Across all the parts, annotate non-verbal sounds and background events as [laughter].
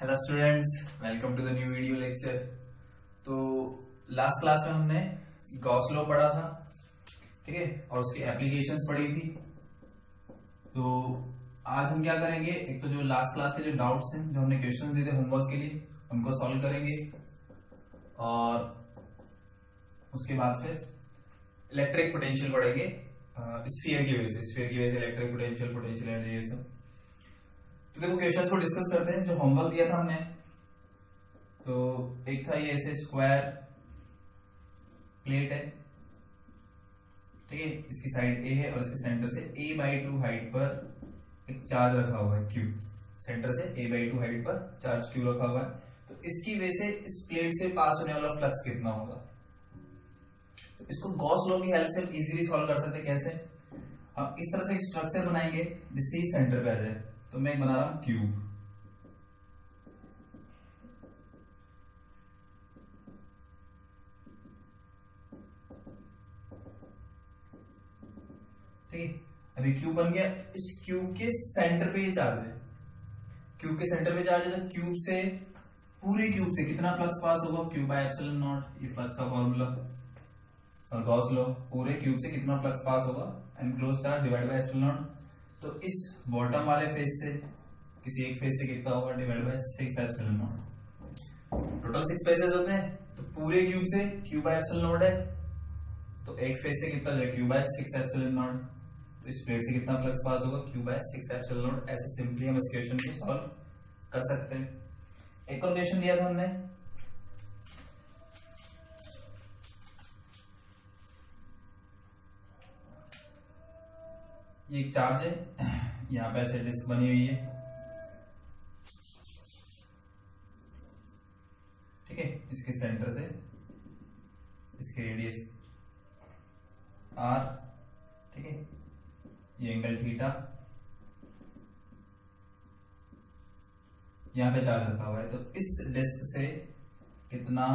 Hello students welcome to the new video lecture तो last class में हमने Gauss पढ़ा था, ठीक है? और उसकी एप्लीकेशंस पढ़ी थी। तो आज हम क्या करेंगे? एक तो जो लास्ट क्लास के जो डाउट्स हैं, जो हमने क्वेश्चन दिए थे होमवर्क के लिए, उनको सॉल्व करेंगे। और उसके बाद फिर इलेक्ट्रिक पोटेंशियल पढ़ेंगे। स्फीयर की वजह से स्फीयर की वजह से इलेक्ट्रिक पोटेंशियल पोटेंशियल एनर्जी ये सब। तो देखो क्वेश्चन को डिस्कस करते हैं, जो होमवर्क दिया था हमने। तो एक था ये ऐसे स्क्वायर प्लेट है। ठीक है? इसकी साइड ए है और इसके सेंटर से ए बाई टू हाइट पर एक चार्ज रखा हुआ है क्यू सेंटर से ए बाई टू हाइट पर चार्ज क्यू रखा हुआ है। तो इसकी वजह से इस प्लेट से पास होने वाला फ्लक्स कितना होगा? तो इसको गॉस लॉ की हेल्प से इजीली सॉल्व कर सकते कैसे? हम इस तरह से स्ट्रक्चर बनाएँगे, जिससे सेंटर पे आ जाए। तो मैं बना रहा हूँ क्यूब ठीक है? अभी क्यूब बन गया. इस क्यूब के सेंटर पे ये चार्ज है. क्यूब के सेंटर पे चार्ज है तो क्यूब से, पूरे क्यूब से कितना फ्लक्स पास होगा? क्यूब बाय एप्सिलॉन नॉट ये फ्लक्स का फॉर्मूला और गॉस लो पूरे क्यूब से कितना फ्लक्स पास होगा? Enclose charge divide by epsilon naught तो इस बॉटम वाले फ़ेज़ से किसी एक फ़ेज़ से कितना होगा divide by six epsilon naught total six faces होते हैं तो पूरे क्यूब से क्यूब बाय एप्सिलॉन नॉट है। तो एक फ़ेज़ से कितना जो cube by six epsilon naught तो इस प्लेट से कितना फ्लक्स पास होगा cube by six epsilon naught ऐसे सिंपली हम इस क्वेश्चन को सॉल्व कर सकते हैं। एक और क्वेश्चन दिया था हमने एक चार्ज है। यहाँ पे ऐसे डिस्क बनी हुई है। ठीक है? इसके सेंटर से, इसके रेडियस आर ठीक है? ये एंगल थीटा यहाँ पे चार्ज रखा हुआ है। तो इस डिस्क से कितना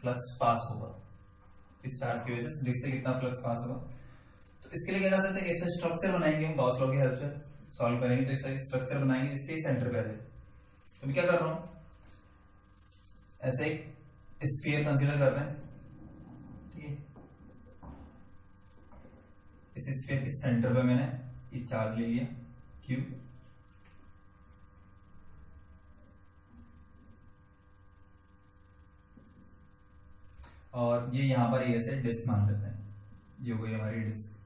फ्लक्स पास होगा? इस चार्ज की वजह से डिस्क से कितना फ्लक्स पास होगा? इसके लिए क्या कर सकते हैं? ऐसा स्ट्रक्चर बनाएँगे हम गॉस लॉ की हेल्प से। सॉल्व करेंगे तो ऐसा स्ट्रक्चर बनाएँगे जिससे सेंटर पे आ जाए तो मैं क्या कर रहा हूँ? ऐसे एक स्फीयर कंसीडर कर रहे हैं। ठीक है। इस स्फीयर के सेंटर पे मैंने ये चार्ज ले लिया क्यू और ये यहाँ पर ये ऐसे डिस्क मान लेते हैं। ये हो गई हमारी डिस्क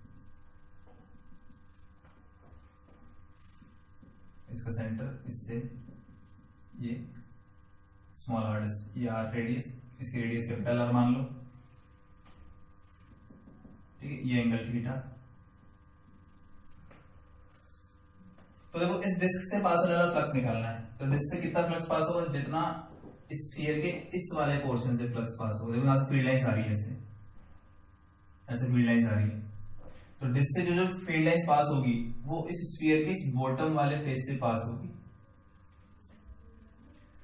इसका सेंटर इससे ये स्मॉल आर ये आर रेडियस इसकी रेडियस कैपिटल आर मान लो। ठीक है, ये एंगल थीटा तो देखो, इस डिस्क से पास होने वाला फ्लक्स निकालना है। तो डिस्क से कितना फ्लक्स पास होगा? जितना इस स्फीयर के इस वाले पोर्शन से फ्लक्स पास होगा। देखो, यहाँ फ़ील्ड लाइंस आ रही है ऐसे। ऐसे फ़ील्ड लाइंस आ रही है। तो डिस्क से जो जो फ़ील्ड लाइन पास होगी, वो इस स्फीयर के इस बॉटम वाले फ़ेज़ से पास होगी।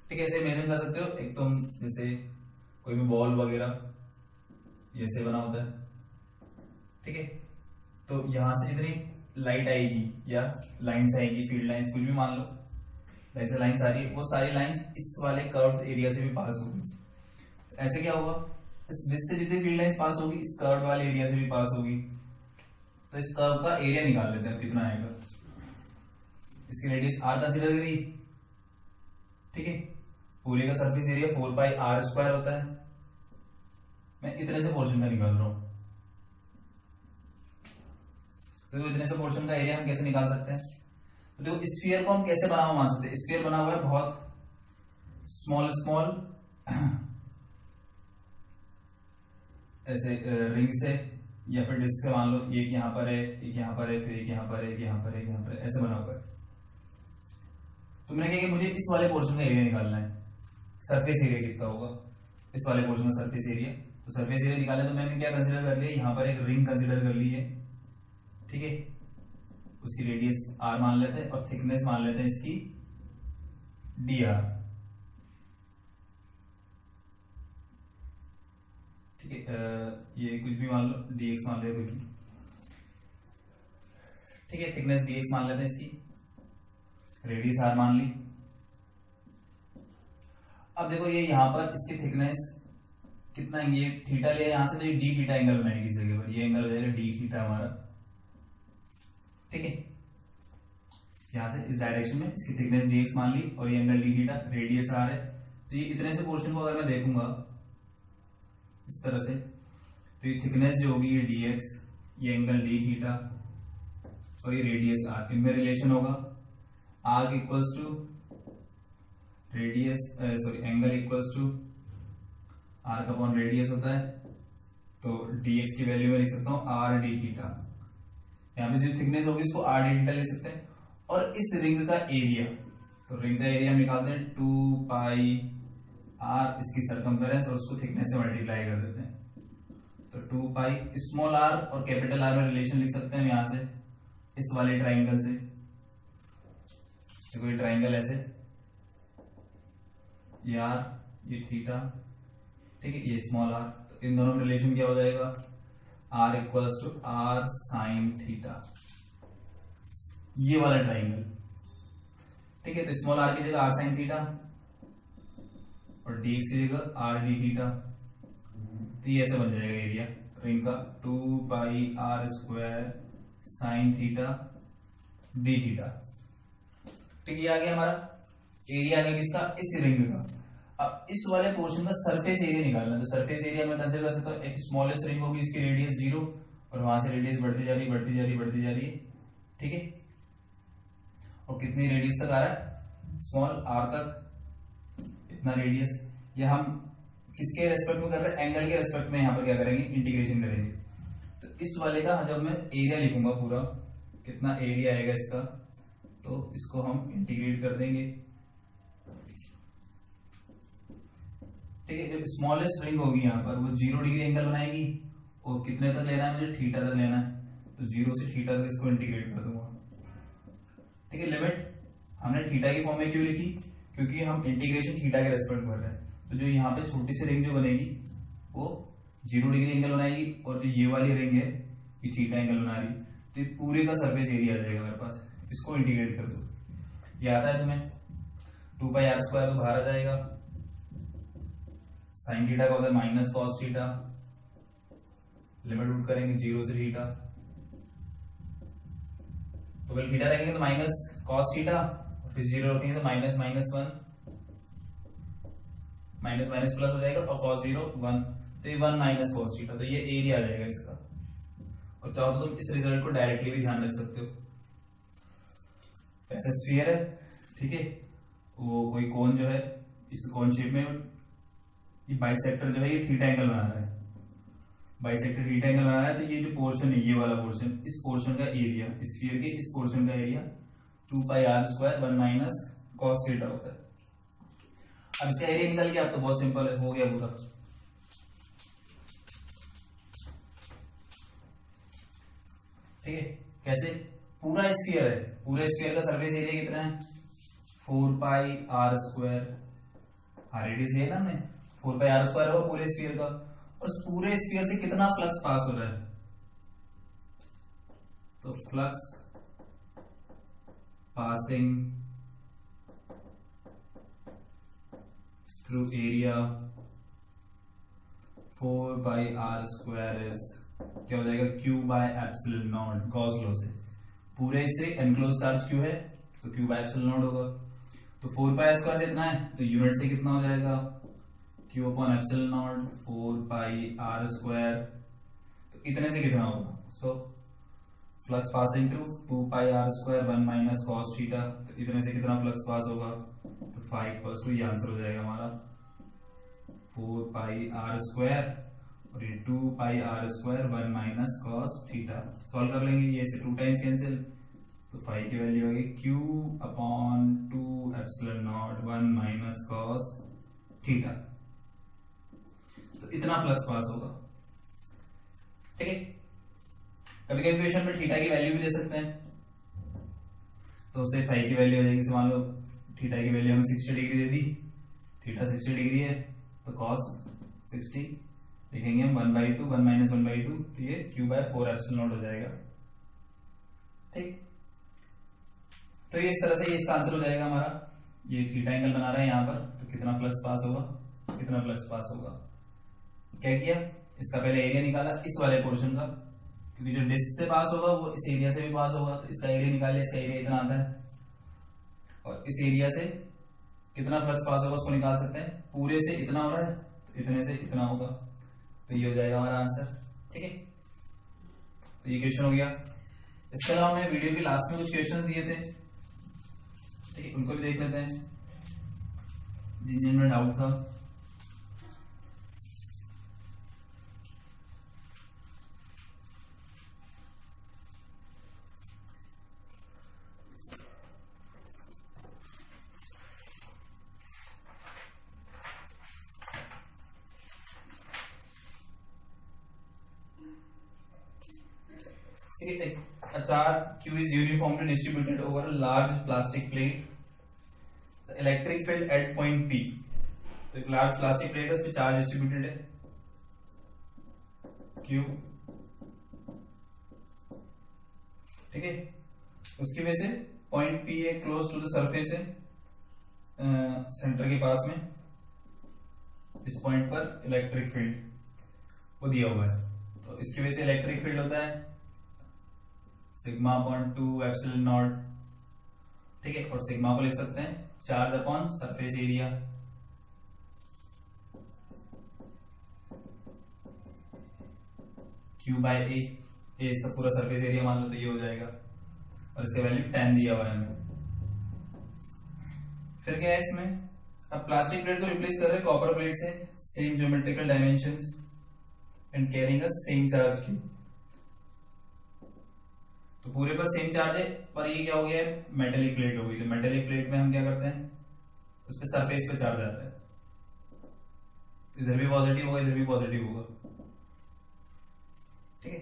ठीक है, ऐसे इमेजिन कर सकते हो, एक तो जैसे कोई भी बॉल वगैरह ऐसे बना होता है। ठीक है तो यहाँ से जितनी लाइट आएगी या लाइंस आएगी फ़ील्ड लाइंस कुछ भी मान लो ऐसे लाइंस आ रही है, वो सारी लाइंस इस वाले कर्व एरिया से भी पास होगी। ऐसे क्या होगा? इस से जितनी फ़ील्ड लाइंस पास होगी, इस कर्व वाले एरिया से भी पास होगी। तो इस कर्व का एरिया निकाल लेते हैं, कितना आएगा। इसकी रेडियस आर कंसिडर करी ठीक है। पूरे का surface area four pi r square होता है। मैं इतने से पोर्शन का निकाल रहा हूँ। तो इतने से पोर्शन का एरिया हम कैसे निकाल सकते हैं? तो देखो स्फीयर को हम कैसे बना हुआ मान सकते हैं? स्फीयर बना हुआ है बहुत स्मॉल स्मॉल [clears throat] ऐसे रिंग से या फिर डिस्क मान लो एक यहाँ पर है, एक यहाँ पर है, फिर एक यहाँ पर है, एक यहाँ पर है यहाँ पर ऐसे बना हुआ है। तो मैंने कहा कि मुझे इस वाले पोर्शन का एरिया निकालना है। सरफेस एरिया कितना होगा। इस वाले पोर्शन का सरफेस एरिया तो सरफेस एरिया निकाले तो मैंने क्या कंसिडर कर लिया? यहाँ पर एक रिंग कंसिडर कर ली है। ठीक है? उसकी रेडियस आर मान लेते हैं और थिकनेस मान लेते हैं इसकी डी आर ठीक है ये कुछ भी मान लो, dx मान लिया कुछ ठीक है थिकनेस dx मान लेते हैं इसकी। रेडियस आर मान ली। अब देखो ये यहाँ पर इसकी थिकनेस कितना ये थीटा ले, यहाँ से तो ये डी थीटा एंगल बनाएगी इस जगह पर। ये एंगल हो जाएगा डी थीटा हमारा। ठीक है? यहाँ से इस डायरेक्शन में इसकी थिकनेस डी मान ली और ये angle d theta radius r है। तो ये इतने से पोर्शन को अगर मैं देखूँगा इस तरह से। तो ये थिकनेस जो होगी, ये डी एक्स ये एंगल डी थीटा और ये रेडियस आर इनमें रिलेशन होगा। R equals to radius sorry angle equals to r का पॉन रेडियस होता है। तो एक्स की वैल्यू में लिख सकता हूँ आर डी थीटा यहाँ पे जो थिकनेस होगी, उसको आर डी थीटा ले सकते हैं। और इस रिंग का एरिया तो रिंग का एरिया हम निकालते हैं टू पाई आर इसकी सरकमफेरेंस और उसको थिकनेस से मल्टीप्लाई कर देते हैं। तो टू पाई स्मॉल आर और कैपिटल आर में रिलेशन लिख सकते हैं यहाँ से, इस वाले ट्राइंगल से। देखो ये ट्राइंगल ऐसे। ये आर ये थीटा ठीक है, ये स्मॉल आर तो इन दोनों में रिलेशन क्या हो जाएगा? R equals to R sine theta ये वाला ट्राइंगल ठीक है तो स्मॉल आर की जगह आर साइन थीटा और डी की जगह आर डी थीटा तो ये ऐसे बन जाएगा एरिया रिंग का two pi R square sine theta D theta ठीक है आ गया हमारा एरिया आ गया किसका? इस रिंग का। अब इस वाले पोर्शन का सरफेस एरिया निकालना तो सरफेस एरिया में कंसिडर कर सकता हूँ, एक स्मॉलेस्ट रिंग होगी, इसकी रेडियस ज़ीरो और वहाँ से रेडियस बढ़ती जा रही बढ़ती जा रही बढ़ती जा रही है। ठीक है? और कितनी रेडियस तक आ रहा है? स्मॉल आर तक। इतना रेडियस या हम किसके रेस्पेक्ट में कर रहे हैं? एंगल के रेस्पेक्ट में यहाँ पर क्या करेंगे? इंटीग्रेशन करेंगे। तो इस वाले का जब मैं एरिया लिखूँगा पूरा, कितना एरिया आएगा इसका? तो इसको हम इंटीग्रेट कर देंगे। ठीक है जो स्मॉलेस्ट रिंग होगी यहाँ पर, वो ज़ीरो डिग्री एंगल बनाएगी। और कितने तक लेना है मुझे? थीटा तक लेना है। तो ज़ीरो से थीटा तक इसको इंटीग्रेट कर दूँगा। ठीक है लिमिट हमने थीटा की फॉर्म में क्यों लिखी? क्योंकि हम इंटीग्रेशन थीटा के रेस्पेक्ट कर रहे हैं। तो जो यहाँ पे छोटी सी रिंग जो बनेगी, वो ज़ीरो डिग्री एंगल बनाएगी और जो ये वाली रिंग है, ये थीटा एंगल बना रही तो ये पूरे का सरफेस एरिया आ जाएगा मेरे पास। इसको इंटीग्रेट कर दो। ये आता है तुम्हें। टू बाई आर स्क्वायर तो बाहर आ जाएगा। साइन थीटा का होता है minus cos theta limit root करेंगे ज़ीरो से थीटा तो फिर थीटा रखेंगे तो माइनस कॉस थीटा फिर ज़ीरो रखेंगे तो minus minus one minus minus plus हो जाएगा, और कॉस ज़ीरो वन तो ये वन माइनस कॉस थीटा तो ये एरिया आ जाएगा इसका। और चाहो तो तुम इस रिज़ल्ट को डायरेक्टली भी ध्यान रख सकते हो। ऐसा स्फीयर है, ठीक है? वो कोई कोन जो है, इस कोन शेप में, ये बाइसेक्टर जो है, ये थीटा एंगल बना रहा है। बाइसेक्टर थीटा एंगल बना रहा है तो ये जो पोर्शन है, ये वाला पोर्शन इस पोर्शन का एरिया स्फीयर के इस पोर्शन का area two pi R square one minus cos theta होता है। अब इसका एरिया निकल गया तो बहुत सिंपल है गया पूरा। ठीक है? कैसे? पूरा स्फीयर है। पूरे स्फीयर का सरफेस एरिया कितना है? Four pi R square R radius है ना हमने? फोर पाई आर स्क्वायर होगा पूरे स्फीयर का। और पूरे स्फीयर से कितना फ्लक्स पास हो रहा है? तो flux passing through area four by R square is क्या हो जाएगा? Q by epsilon naught Gauss law से। पूरे से एनक्लोज चार्ज क्यू है तो क्यू बाय एप्सिलॉन नॉट होगा। तो फोर बाय स्क्वायर कितना है? तो यूनिट से कितना हो जाएगा? Q upon epsilon naught four pi R square तो इतने से कितना होगा? So flux passing through two pi R square one minus cos theta तो इतने से कितना फ्लक्स पास होगा? तो फाइव प्लस टू ये आंसर हो जाएगा हमारा। फोर पाई आर स्क्वायर और ये two pi R square one minus cos theta solve कर लेंगे ये से टू टाइम्स कैंसिल तो फाइव की वैल्यू होगी Q upon two epsilon naught one minus cos theta तो इतना फ्लक्स पास होगा। ठीक है? कभी कभी क्वेश्चन में थीटा की वैल्यू भी दे सकते हैं। तो उसे फाइव की वैल्यू हो जाएगी मान लो। थीटा की वैल्यू हमें सिक्सटी डिग्री दे दी। थीटा सिक्सटी डिग्री है तो कॉस सिक्सटी लिखेंगे हम one by two one minus one by two तो ये Q by four epsilon naught हो जाएगा। ठीक? तो ये इस तरह से ये इसका आंसर हो जाएगा हमारा। ये थीटा एंगल बना रहा है यहाँ पर तो कितना प्लस पास होगा? कितना प्लस पास होगा? क्या किया? इसका पहले एरिया निकाला, इस वाले पोर्शन का। क्योंकि जो डिस्क से पास होगा, वो इस एरिया से भी पास होगा। तो इसका एरिया निकाले इसका एरिया इतना आता है। और इस एरिया से कितना फ्लक्स पास होगा, उसको निकाल सकते हैं। पूरे से इतना हो रहा है तो इतने से इतना होगा। तो ये हो जाएगा हमारा आंसर ठीक है? तो ये क्वेश्चन हो गया। इसके अलावा मैं वीडियो के लास्ट में कुछ क्वेश्चन दिए थे, ठीक है? उनको भी देख लेते हैं। जिन जिनमें डाउट था। A charge q is uniformly distributed over a large plastic plate the electric field at point p तो एक लार्ज प्लास्टिक प्लेट है उस पर चार्ज डिस्ट्रीब्यूटेड है। q ठीक है? उसकी वजह से पॉइंट पी है, क्लोज टू द सरफेस है सेंटर के पास में, इस पॉइंट पर इलेक्ट्रिक फ़ील्ड वो दिया हुआ है। तो इसकी वजह से इलेक्ट्रिक फ़ील्ड होता है sigma upon two epsilon naught ठीक है? और सिग्मा को लिख सकते हैं। Charge upon surface area Q by A इसका पूरा सरफेस एरिया मान लो तो ये हो जाएगा। और इसका वैल्यू टेन दिया हुआ है हमें। फिर क्या है इसमें? अब प्लास्टिक प्लेट को रिप्लेस कर रहे हैं कॉपर प्लेट से। Same geometrical dimension and carrying a same charge Q तो पूरे पर सेम चार्ज है, पर ये क्या हो गया मेटेलिक प्लेट हो गई। तो मेटेलिक प्लेट में हम क्या करते हैं? उस पर सरफेस पे चार्ज आता है इधर भी पॉजिटिव होगा, इधर भी पॉजिटिव होगा। ठीक है?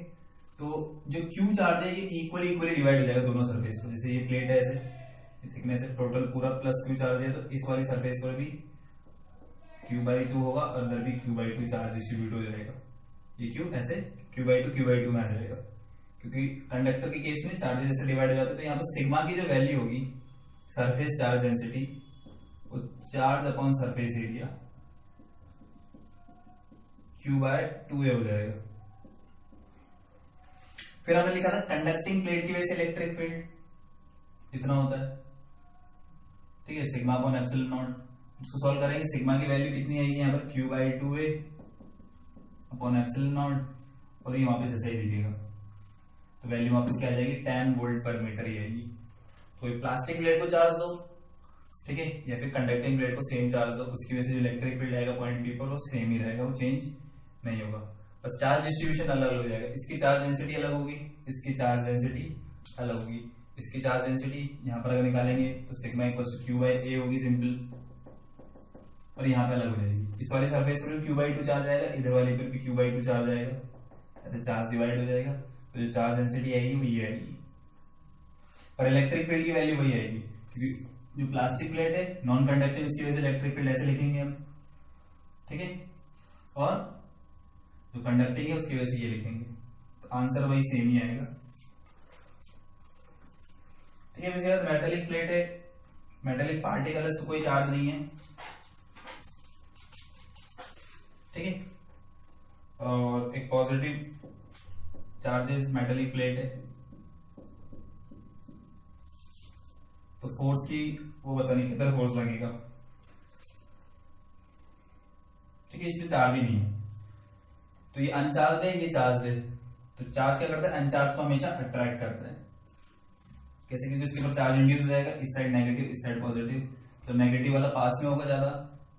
तो जो क्यू चार्ज है, ये इक्वली इक्वली डिवाइड हो जाएगा दोनों सरफेस को। जैसे ये प्लेट है ऐसे थिकनेस है टोटल पूरा प्लस क्यू चार्ज है तो इस वाली सरफेस पर भी क्यू बाई टू होगा और इधर भी Q by two charge distribute हो जाएगा। ये क्यू ऐसे Q by two Q by two में आ जाएगा। क्योंकि कंडक्टर के केस में चार्जेस ऐसे डिवाइड हो जाते हैं तो यहाँ पर सिग्मा की जो वैल्यू होगी सरफेस चार्ज डेंसिटी वो charge upon surface area Q by two A हो जाएगा। फिर हमने लिखा था कंडक्टिंग प्लेट की वजह से इलेक्ट्रिक फ़ील्ड इतना होता है? ठीक है सिग्मा अपॉन एप्सिल नॉट इसको सॉल्व करेंगे सिग्मा की वैल्यू कितनी आएगी? यहाँ पर Q by two A upon epsilon naught और ये पे जैसे ही दिखेगा। तो वैल्यू वापस क्या आ जाएगी? टेन वोल्ट पर मीटर ही आएगी। तो ये प्लास्टिक प्लेट को चार्ज दो, ठीक है? या फिर कंडक्टिंग प्लेट को सेम चार्ज दो। उसकी वजह से जो इलेक्ट्रिक फ़ील्ड आएगा पॉइंट पी पर वो सेम ही रहेगा, वो चेंज नहीं होगा। बस चार्ज डिस्ट्रीब्यूशन अलग हो जाएगा। इसकी चार्ज डेंसिटी अलग होगी, इसकी चार्ज डेंसिटी अलग होगी। इसकी चार्ज डेंसिटी यहाँ पर अगर निकालेंगे तो sigma equal to Q by A होगी सिंपल और यहाँ पे अलग हो जाएगी। इस वाली सरफेस पर क्यू बाई टू चार्ज आएगा, इधर वाले पर भी क्यू बाई टू चार्ज आएगा। ऐसे चार्ज डिवाइड हो जाएगा। तो जो चार्ज डेंसिटी आएगी वो ये आएगी। और इलेक्ट्रिक फ़ील्ड की वैल्यू वही आएगी। क्योंकि जो प्लास्टिक प्लेट है नॉन कंडक्टिव इसकी वजह से इलेक्ट्रिक फ़ील्ड ऐसे लिखेंगे हम। ठीक है? और जो कंडक्टिंग है, उसकी वजह से ये लिखेंगे। तो आंसर वही सेम ही आएगा। ठीक है वैसे मेटेलिक प्लेट है। मेटेलिक पार्टिकल है कोई चार्ज नहीं है। ठीक है? और एक पॉजिटिव चार्जेस मेटलिक प्लेट है। तो फोर्स की वो पता नहीं कितना फोर्स लगेगा। ठीक है इसमें चार्ज ही नहीं है। तो ये अनचार्ज है, ये चार्ज है। तो चार्ज क्या करता है? अनचार्ज को हमेशा अट्रैक्ट करता है। कैसे? क्योंकि उसके ऊपर चार्ज इंड्यूस हो जाएगा, इस साइड नेगेटिव इस साइड पॉजिटिव तो नेगेटिव वाला पास में होगा ज़्यादा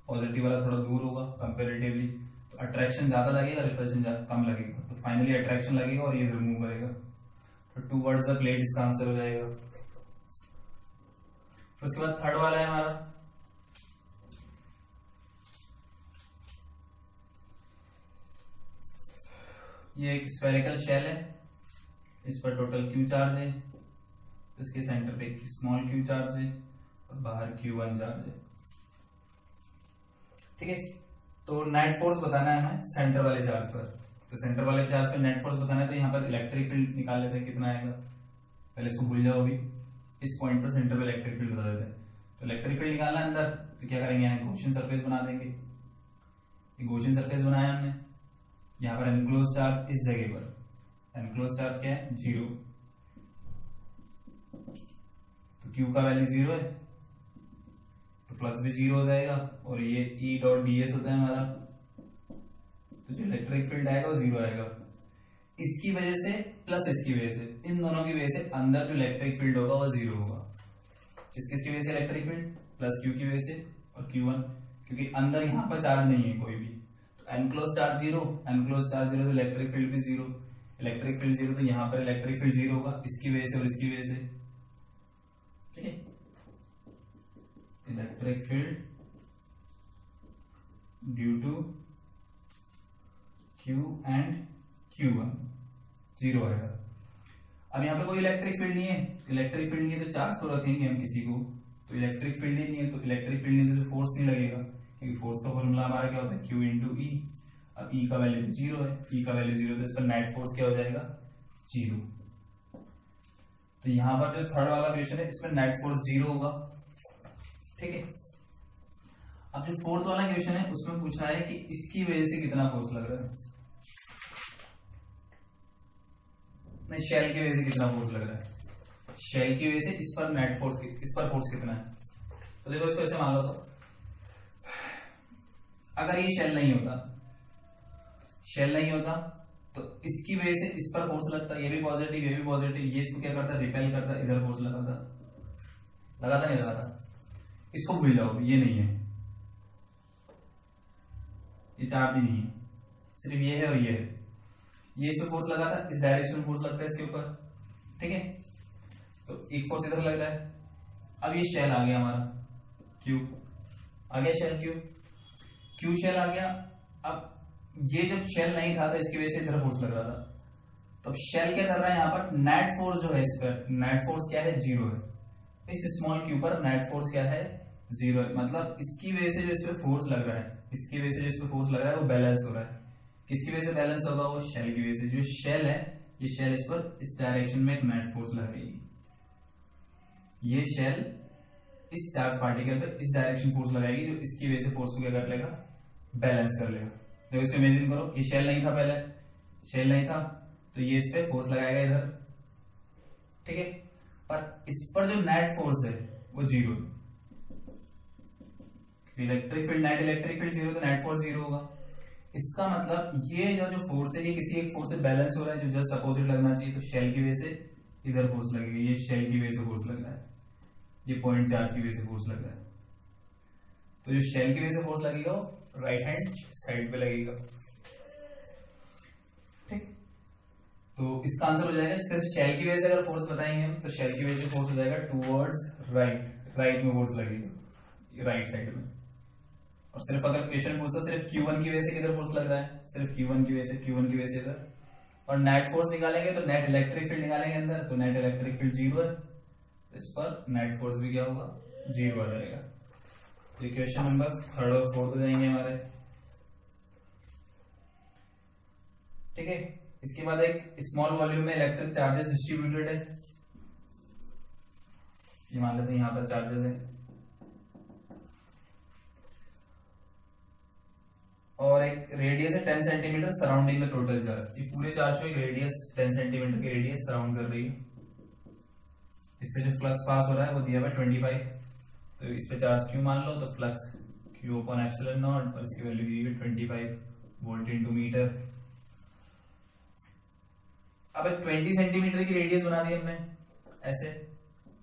पॉजिटिव वाला थोड़ा दूर होगा कंपेरेटिवली तो अट्रैक्शन ज़्यादा लगेगा रिपल्शन कम लगेगा। फाइनली अट्रैक्शन लगेगा और ये रिमूव करेगा। तो टू वर्ड द प्लेट इसका आंसर हो जाएगा। फिर उसके बाद थर्ड वाला है हमारा। ये एक स्फेरिकल शेल है। इस पर टोटल क्यू चार्ज है। इसके सेंटर पे स्मॉल क्यू चार्ज है और बाहर क्यू वन चार्ज है। ठीक है? तो नेट फोर्स बताना है हमें सेंटर वाले चार्ज पर। तो सेंटर वाले चार्ज पर नेट फोर्स बताना है तो यहाँ पर इलेक्ट्रिक फ़ील्ड निकाल लेते हैं कितना आएगा। पहले इसको भूल जाओ अभी। इस पॉइंट पर सेंटर पर इलेक्ट्रिक फ़ील्ड बता देते हैं। तो इलेक्ट्रिक फ़ील्ड निकालना अंदर तो क्या करेंगे, यहाँ गोशन सरफेस बना देंगे। गोशन सरफेस बनाया हमने। यहाँ पर एनक्लोज चार्ज इस जगह पर। एनक्लोज चार्ज क्या है? ज़ीरो तो क्यू का वैल्यू ज़ीरो है। तो फ्लक्स भी ज़ीरो हो जाएगा, और ये ई डॉट डी एस होता है हमारा। इलेक्ट्रिक फ़ील्ड आएगा वो ज़ीरो आएगा। इसकी वजह से प्लस इसकी वजह से। इन दोनों की वजह से अंदर जो इलेक्ट्रिक फ़ील्ड होगा, वो ज़ीरो होगा। किस किसकी वजह से इलेक्ट्रिक फ़ील्ड प्लस क्यू की वजह से और क्यू वन क्योंकि अंदर यहाँ पर चार्ज नहीं है कोई भी। तो enclose charge zero enclose charge zero तो इलेक्ट्रिक फ़ील्ड भी ज़ीरो इलेक्ट्रिक फ़ील्ड ज़ीरो तो यहाँ पर इलेक्ट्रिक फ़ील्ड ज़ीरो होगा। इसकी वजह से और इसकी वजह से। ठीक है? Electric field due to Q and Q1 zero आएगा। अब यहाँ पे कोई इलेक्ट्रिक फ़ील्ड नहीं है इलेक्ट्रिक फ़ील्ड नहीं है तो चार्ज तो रखेंगे हम किसी को। तो इलेक्ट्रिक फ़ील्ड नहीं है तो इलेक्ट्रिक फ़ील्ड नहीं तो फोर्स नहीं लगेगा, क्योंकि फोर्स का फॉर्मूला हमारा क्या होता है? Q इंटू ई अब E का वैल्यू ज़ीरो है E का वैल्यू ज़ीरो तो इसका नेट फोर्स क्या हो जाएगा? ज़ीरो तो यहाँ पर जो थर्ड वाला क्वेश्चन है, इसमें नेट फोर्स ज़ीरो होगा। ठीक है? अब जो फोर्थ वाला क्वेश्चन है, उसमें पूछा है कि इसकी वजह से कितना फोर्स लग रहा है। नहीं शेल की वजह से कितना फोर्स लग रहा है? शेल की वजह से इस पर नेट फोर्स इस पर फोर्स कितना है? तो देखो इसको ऐसे मान लो तो। अगर ये शेल नहीं होता शेल नहीं होता तो इसकी वजह से इस पर फोर्स लगता, ये भी पॉजिटिव ये भी पॉजिटिव ये इसको क्या करता रिपेल करता, इधर फोर्स लगाता। लगाता नहीं लगाता? इसको भूल जाओ, ये नहीं है। ये चार्ज ही नहीं है। सिर्फ़ ये है और ये है। ये इस पर फोर्स लगा था इस डायरेक्शन में फोर्स लगता है इसके ऊपर। ठीक है? तो एक फोर्स इधर लग रहा है। अब ये शेल आ गया हमारा। क्यू आ गया शेल क्यू क्यू शेल आ गया। अब ये जब शेल नहीं था तो इसकी वजह से इधर फोर्स लग रहा था। तो शेल क्या कर रहा है यहाँ पर? नेट फोर्स जो है इस पर नेट फोर्स क्या है? ज़ीरो है। इस स्मॉल क्यू पर नेट फोर्स क्या है? ज़ीरो है। मतलब इसकी वजह से जो इस पर फोर्स लग रहा है, इसकी वजह से जो इस पर फोर्स लग रहा है, वो बैलेंस हो रहा है। किसकी वजह से बैलेंस होगा वो? शेल की वजह से। जो शेल है, ये शेल इस पर इस डायरेक्शन में एक नेट फोर्स लगाएगी ये शेल इस चार्ज पार्टिकल पर इस डायरेक्शन फोर्स लगाएगी, जो इसकी वजह से फोर्स को क्या कर लेगा? बैलेंस कर लेगा। देखो, इसको इमेजिन करो, ये शेल नहीं था पहले। शेल नहीं था तो ये इस पर फोर्स लगाएगा इधर। ठीक है? पर इस पर जो नेट फोर्स है, वो zero electric field net electric field zero तो नेट फोर्स ज़ीरो होगा। इसका मतलब ये जो जो फोर्स है, ये किसी एक फोर्स से बैलेंस हो रहा है, जो जस्ट अपोजिट लगना चाहिए तो शेल की वजह से इधर फोर्स लगेगी, ये शेल की वजह से फोर्स लग रहा है, ये पॉइंट चार्ज की वजह से फोर्स लग रहा है। तो जो शेल की वजह से फोर्स लगेगा राइट हैंड साइड पे लगेगा। ठीक? तो इसका आंसर हो जाएगा, सिर्फ़ शेल की वजह से अगर फोर्स बताएँगे हम तो शेल की वजह से फोर्स हो जाएगा टूवर्ड्स राइट राइट में फोर्स लगेगा राइट साइड में। और सिर्फ़ अगर क्वेश्चन पूछता सिर्फ़ Q1 की वजह से किधर फोर्स लग रहा है? सिर्फ़ Q1 की वजह से Q1 की वजह से इधर। और नेट फोर्स निकालेंगे तो नेट इलेक्ट्रिक फ़ील्ड निकालेंगे अंदर तो नेट इलेक्ट्रिक फ़ील्ड ज़ीरो है। तो इस पर नेट फोर्स भी क्या होगा? ज़ीरो आ जाएगा। तो क्वेश्चन नंबर थर्ड और फोर्थ जाएँगे हमारे। ठीक है? इसके बाद एक स्मॉल वॉल्यूम में इलेक्ट्रिक चार्जेस डिस्ट्रीब्यूटेड है। ये मान लेते हैं यहाँ पर चार्जेस है। और एक रेडियस है ten centimetre surrounding the total charge ये पूरे चार्ज को एक रेडियस टेन सेंटीमीटर की रेडियस सराउंड कर रही है। इससे जो फ्लक्स पास हो रहा है, वो दिया हुआ ट्वेंटी फाइव तो इस पे चार्ज क्यू मान लो? तो flux Q upon epsilon naught और इसकी वैल्यू दी हुई twenty five volt into metre अब एक ट्वेंटी सेंटीमीटर की रेडियस बना दी हमने, ऐसे।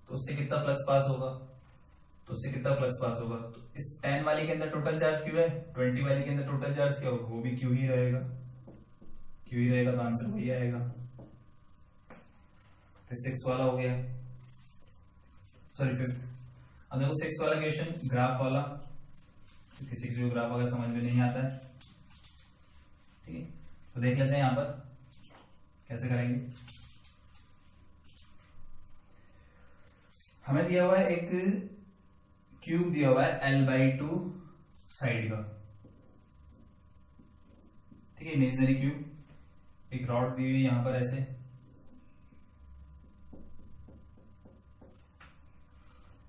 तो उससे कितना फ्लक्स पास होगा? तो उससे कितना प्लस पास होगा? तो इस टेन वाले के अंदर टोटल चार्ज क्यू है? ट्वेंटी वाले के अंदर टोटल चार्ज क्या होगा? वो भी क्यू ही रहेगा? क्यू ही रहेगा तो आंसर वही आएगा। तो सिक्स वाला हो गया। सॉरी फिफ्थ अब देखो सिक्स वाला क्वेश्चन ग्राफ वाला। तो किसी को ग्राफ अगर समझ में नहीं आता है। ठीक है? तो देख लेते हैं यहाँ पर। कैसे करेंगे? हमें दिया हुआ है एक क्यूब दिया हुआ है एल बाई टू साइड का। ठीक है इमेजनरी क्यूब एक रॉड दी हुई यहाँ पर ऐसे।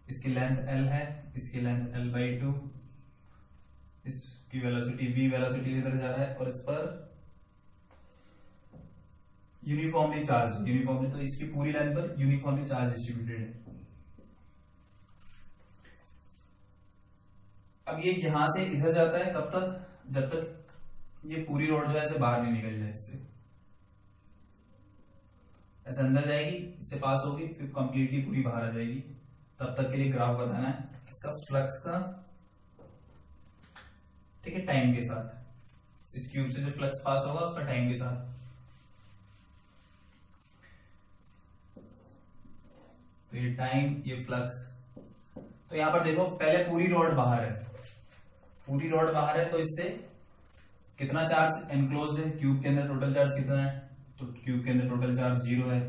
इसकी लेंथ एल है, इसकी लेंथ एल बाई टू इसकी वेलोसिटी वी वेलोसिटी इधर जा रहा है और इस पर यूनिफॉर्मली चार्ज यूनिफॉर्मली तो इसकी पूरी लाइन पर यूनिफॉर्मली चार्ज डिस्ट्रीब्यूटेड है। अब ये यहाँ से इधर जाता है कब तक, जब तक ये पूरी रोड जो है बाहर नहीं निकल जाए इससे। ऐसे अंदर जाएगी, इससे पास होगी, फिर कंप्लीटली पूरी बाहर आ जाएगी। तब तक के लिए ग्राफ बताना है, इसका फ्लक्स का, ठीक है टाइम के साथ। इस क्यूब से जो फ्लक्स पास होगा, उसका टाइम के साथ। तो ये टाइम ये फ्लक्स तो यहाँ पर देखो, पहले पूरी रोड बाहर है। पूरी रोड बाहर है तो इससे कितना चार्ज एनक्लोज है? क्यूब के अंदर टोटल चार्ज कितना है? तो क्यूब के अंदर टोटल चार्ज ज़ीरो है।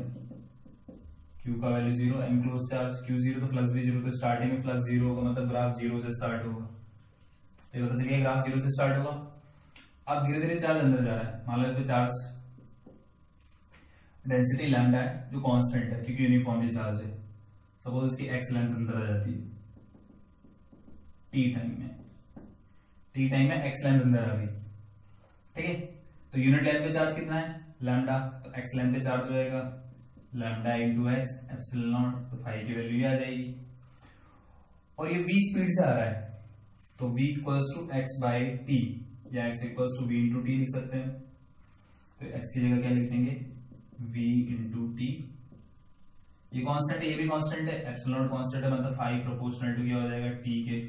क्यू का value zero enclose charge Q zero तो फ्लक्स भी ज़ीरो तो स्टार्टिंग में फ्लक्स ज़ीरो होगा मतलब ग्राफ ज़ीरो से स्टार्ट होगा। ये पता चलिए ग्राफ ज़ीरो से स्टार्ट होगा? अब धीरे धीरे चार्ज अंदर जा रहा है। मान लो चार्ज डेंसिटी लैंडा है, जो कांस्टेंट है, क्योंकि यूनिफॉर्मली चार्ज है। सपोज़ इसकी एक्स लेंथ अंदर आ जाती है टी टाइम में। टी टाइम में एक्स लेंथ अंदर आ गई ठीक है? तो यूनिट लेंथ पे चार्ज कितना है? लैम्डा तो एक्स लेंथ पे चार्ज होएगा lambda into X epsilon naught तो फाइव की वैल्यू आ जाएगी। और ये v स्पीड से आ रहा है। तो v equals to X by T या x equals to V into T लिख सकते हैं। तो x की जगह क्या लिख देंगे v इंटू टी ये कांस्टेंट है, ये भी कांस्टेंट है। एप्सिल नॉट कांस्टेंट है मतलब फाइव प्रोपोर्शनल टू क्या हो जाएगा? t के।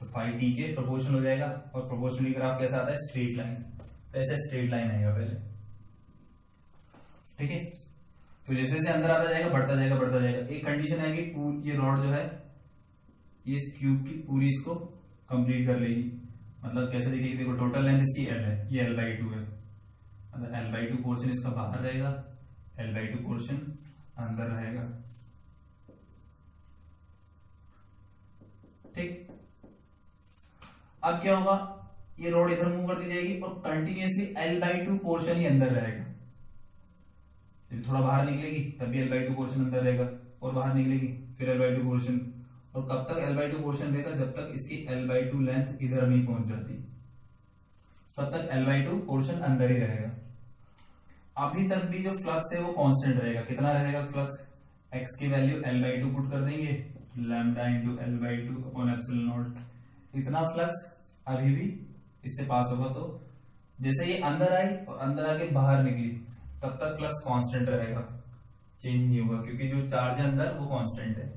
तो फाइव टी के प्रोपोर्शनल हो जाएगा और प्रोपोर्शनल ग्राफ कैसा आता है स्ट्रेट लाइन तो ऐसे स्ट्रेट लाइन आएगा पहले। ठीक है? तो जैसे जैसे अंदर आता जाएगा, बढ़ता जाएगा बढ़ता जाएगा। एक कंडीशन कि ये रॉड जो है, ये इस क्यूब की पूरी इसको कंप्लीट कर लेगी। मतलब कैसे देखिए देखो टोटल लेंथ इसकी एल है, ये एल बाई टू है। मतलब एल बाई टू पोर्शन इसका बाहर रहेगा एल बाई टू पोर्शन अंदर रहेगा। ठीक? अब क्या होगा? ये रोड इधर मूव कर दी जाएगी और continuously L by two portion ही अंदर रहेगा। जब थोड़ा बाहर निकलेगी तब भी एल बाई टू पोर्शन अंदर रहेगा और बाहर निकलेगी, फिर एल बाई टू पोर्शन और कब तक एल बाई टू पोर्शन रहेगा? जब तक इसकी एल बाई टू लेंथ इधर नहीं पहुँच जाती। तब तक एल बाई टू पोर्शन अंदर ही रहेगा। अभी तक भी जो फ्लक्स है वो कांस्टेंट रहेगा। कितना रहेगा फ्लक्स एक्स की value L by two put कर देंगे। Lambda into L by two upon epsilon naught इतना फ्लक्स अभी भी इससे पास होगा तो। जैसे ये अंदर आई और अंदर आके बाहर निकली, तब तक फ्लक्स कांस्टेंट रहेगा। चेंज नहीं होगा, क्योंकि जो चार्ज है अंदर, वो कांस्टेंट है।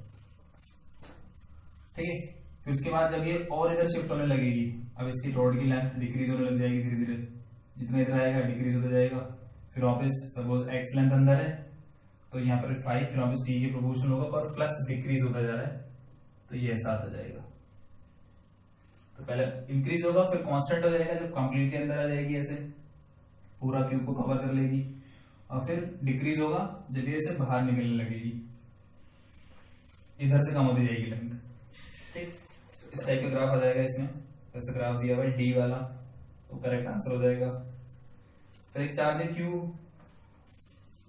ठीक है? फिर उसके बाद जब ये और इधर शिफ्ट होने लगेगी, अब इसकी रोड की लेंथ डिक्रीज होने लग जाएगी धीरे धीरे जितना इधर आएगा डिक्रीज होता जाएगा। फिर वापस सपोज़ एक्स लेंथ अंदर है तो यहाँ पर फाइव फिर वापस टी के प्रोपोर्शन होगा, पर फ्लक्स डिक्रीज होता जा रहा है। तो ये ऐसा आता जाएगा। तो पहले इंक्रीज होगा, फिर कांस्टेंट हो जाएगा, जब कंप्लीट के अंदर आ जाएगी ऐसे, पूरा क्यूब को कवर कर लेगी, और फिर डिक्रीज होगा, जब ये से बाहर निकलने लगेगी। इधर से कम होती जाएगी लेंथ ठीक? तो इस टाइप का ग्राफ आ जाएगा इसमें। जैसे ग्राफ दिया हुआ डी वाला तो करेक्ट आंसर हो जाएगा। फिर एक चार्ज है क्यू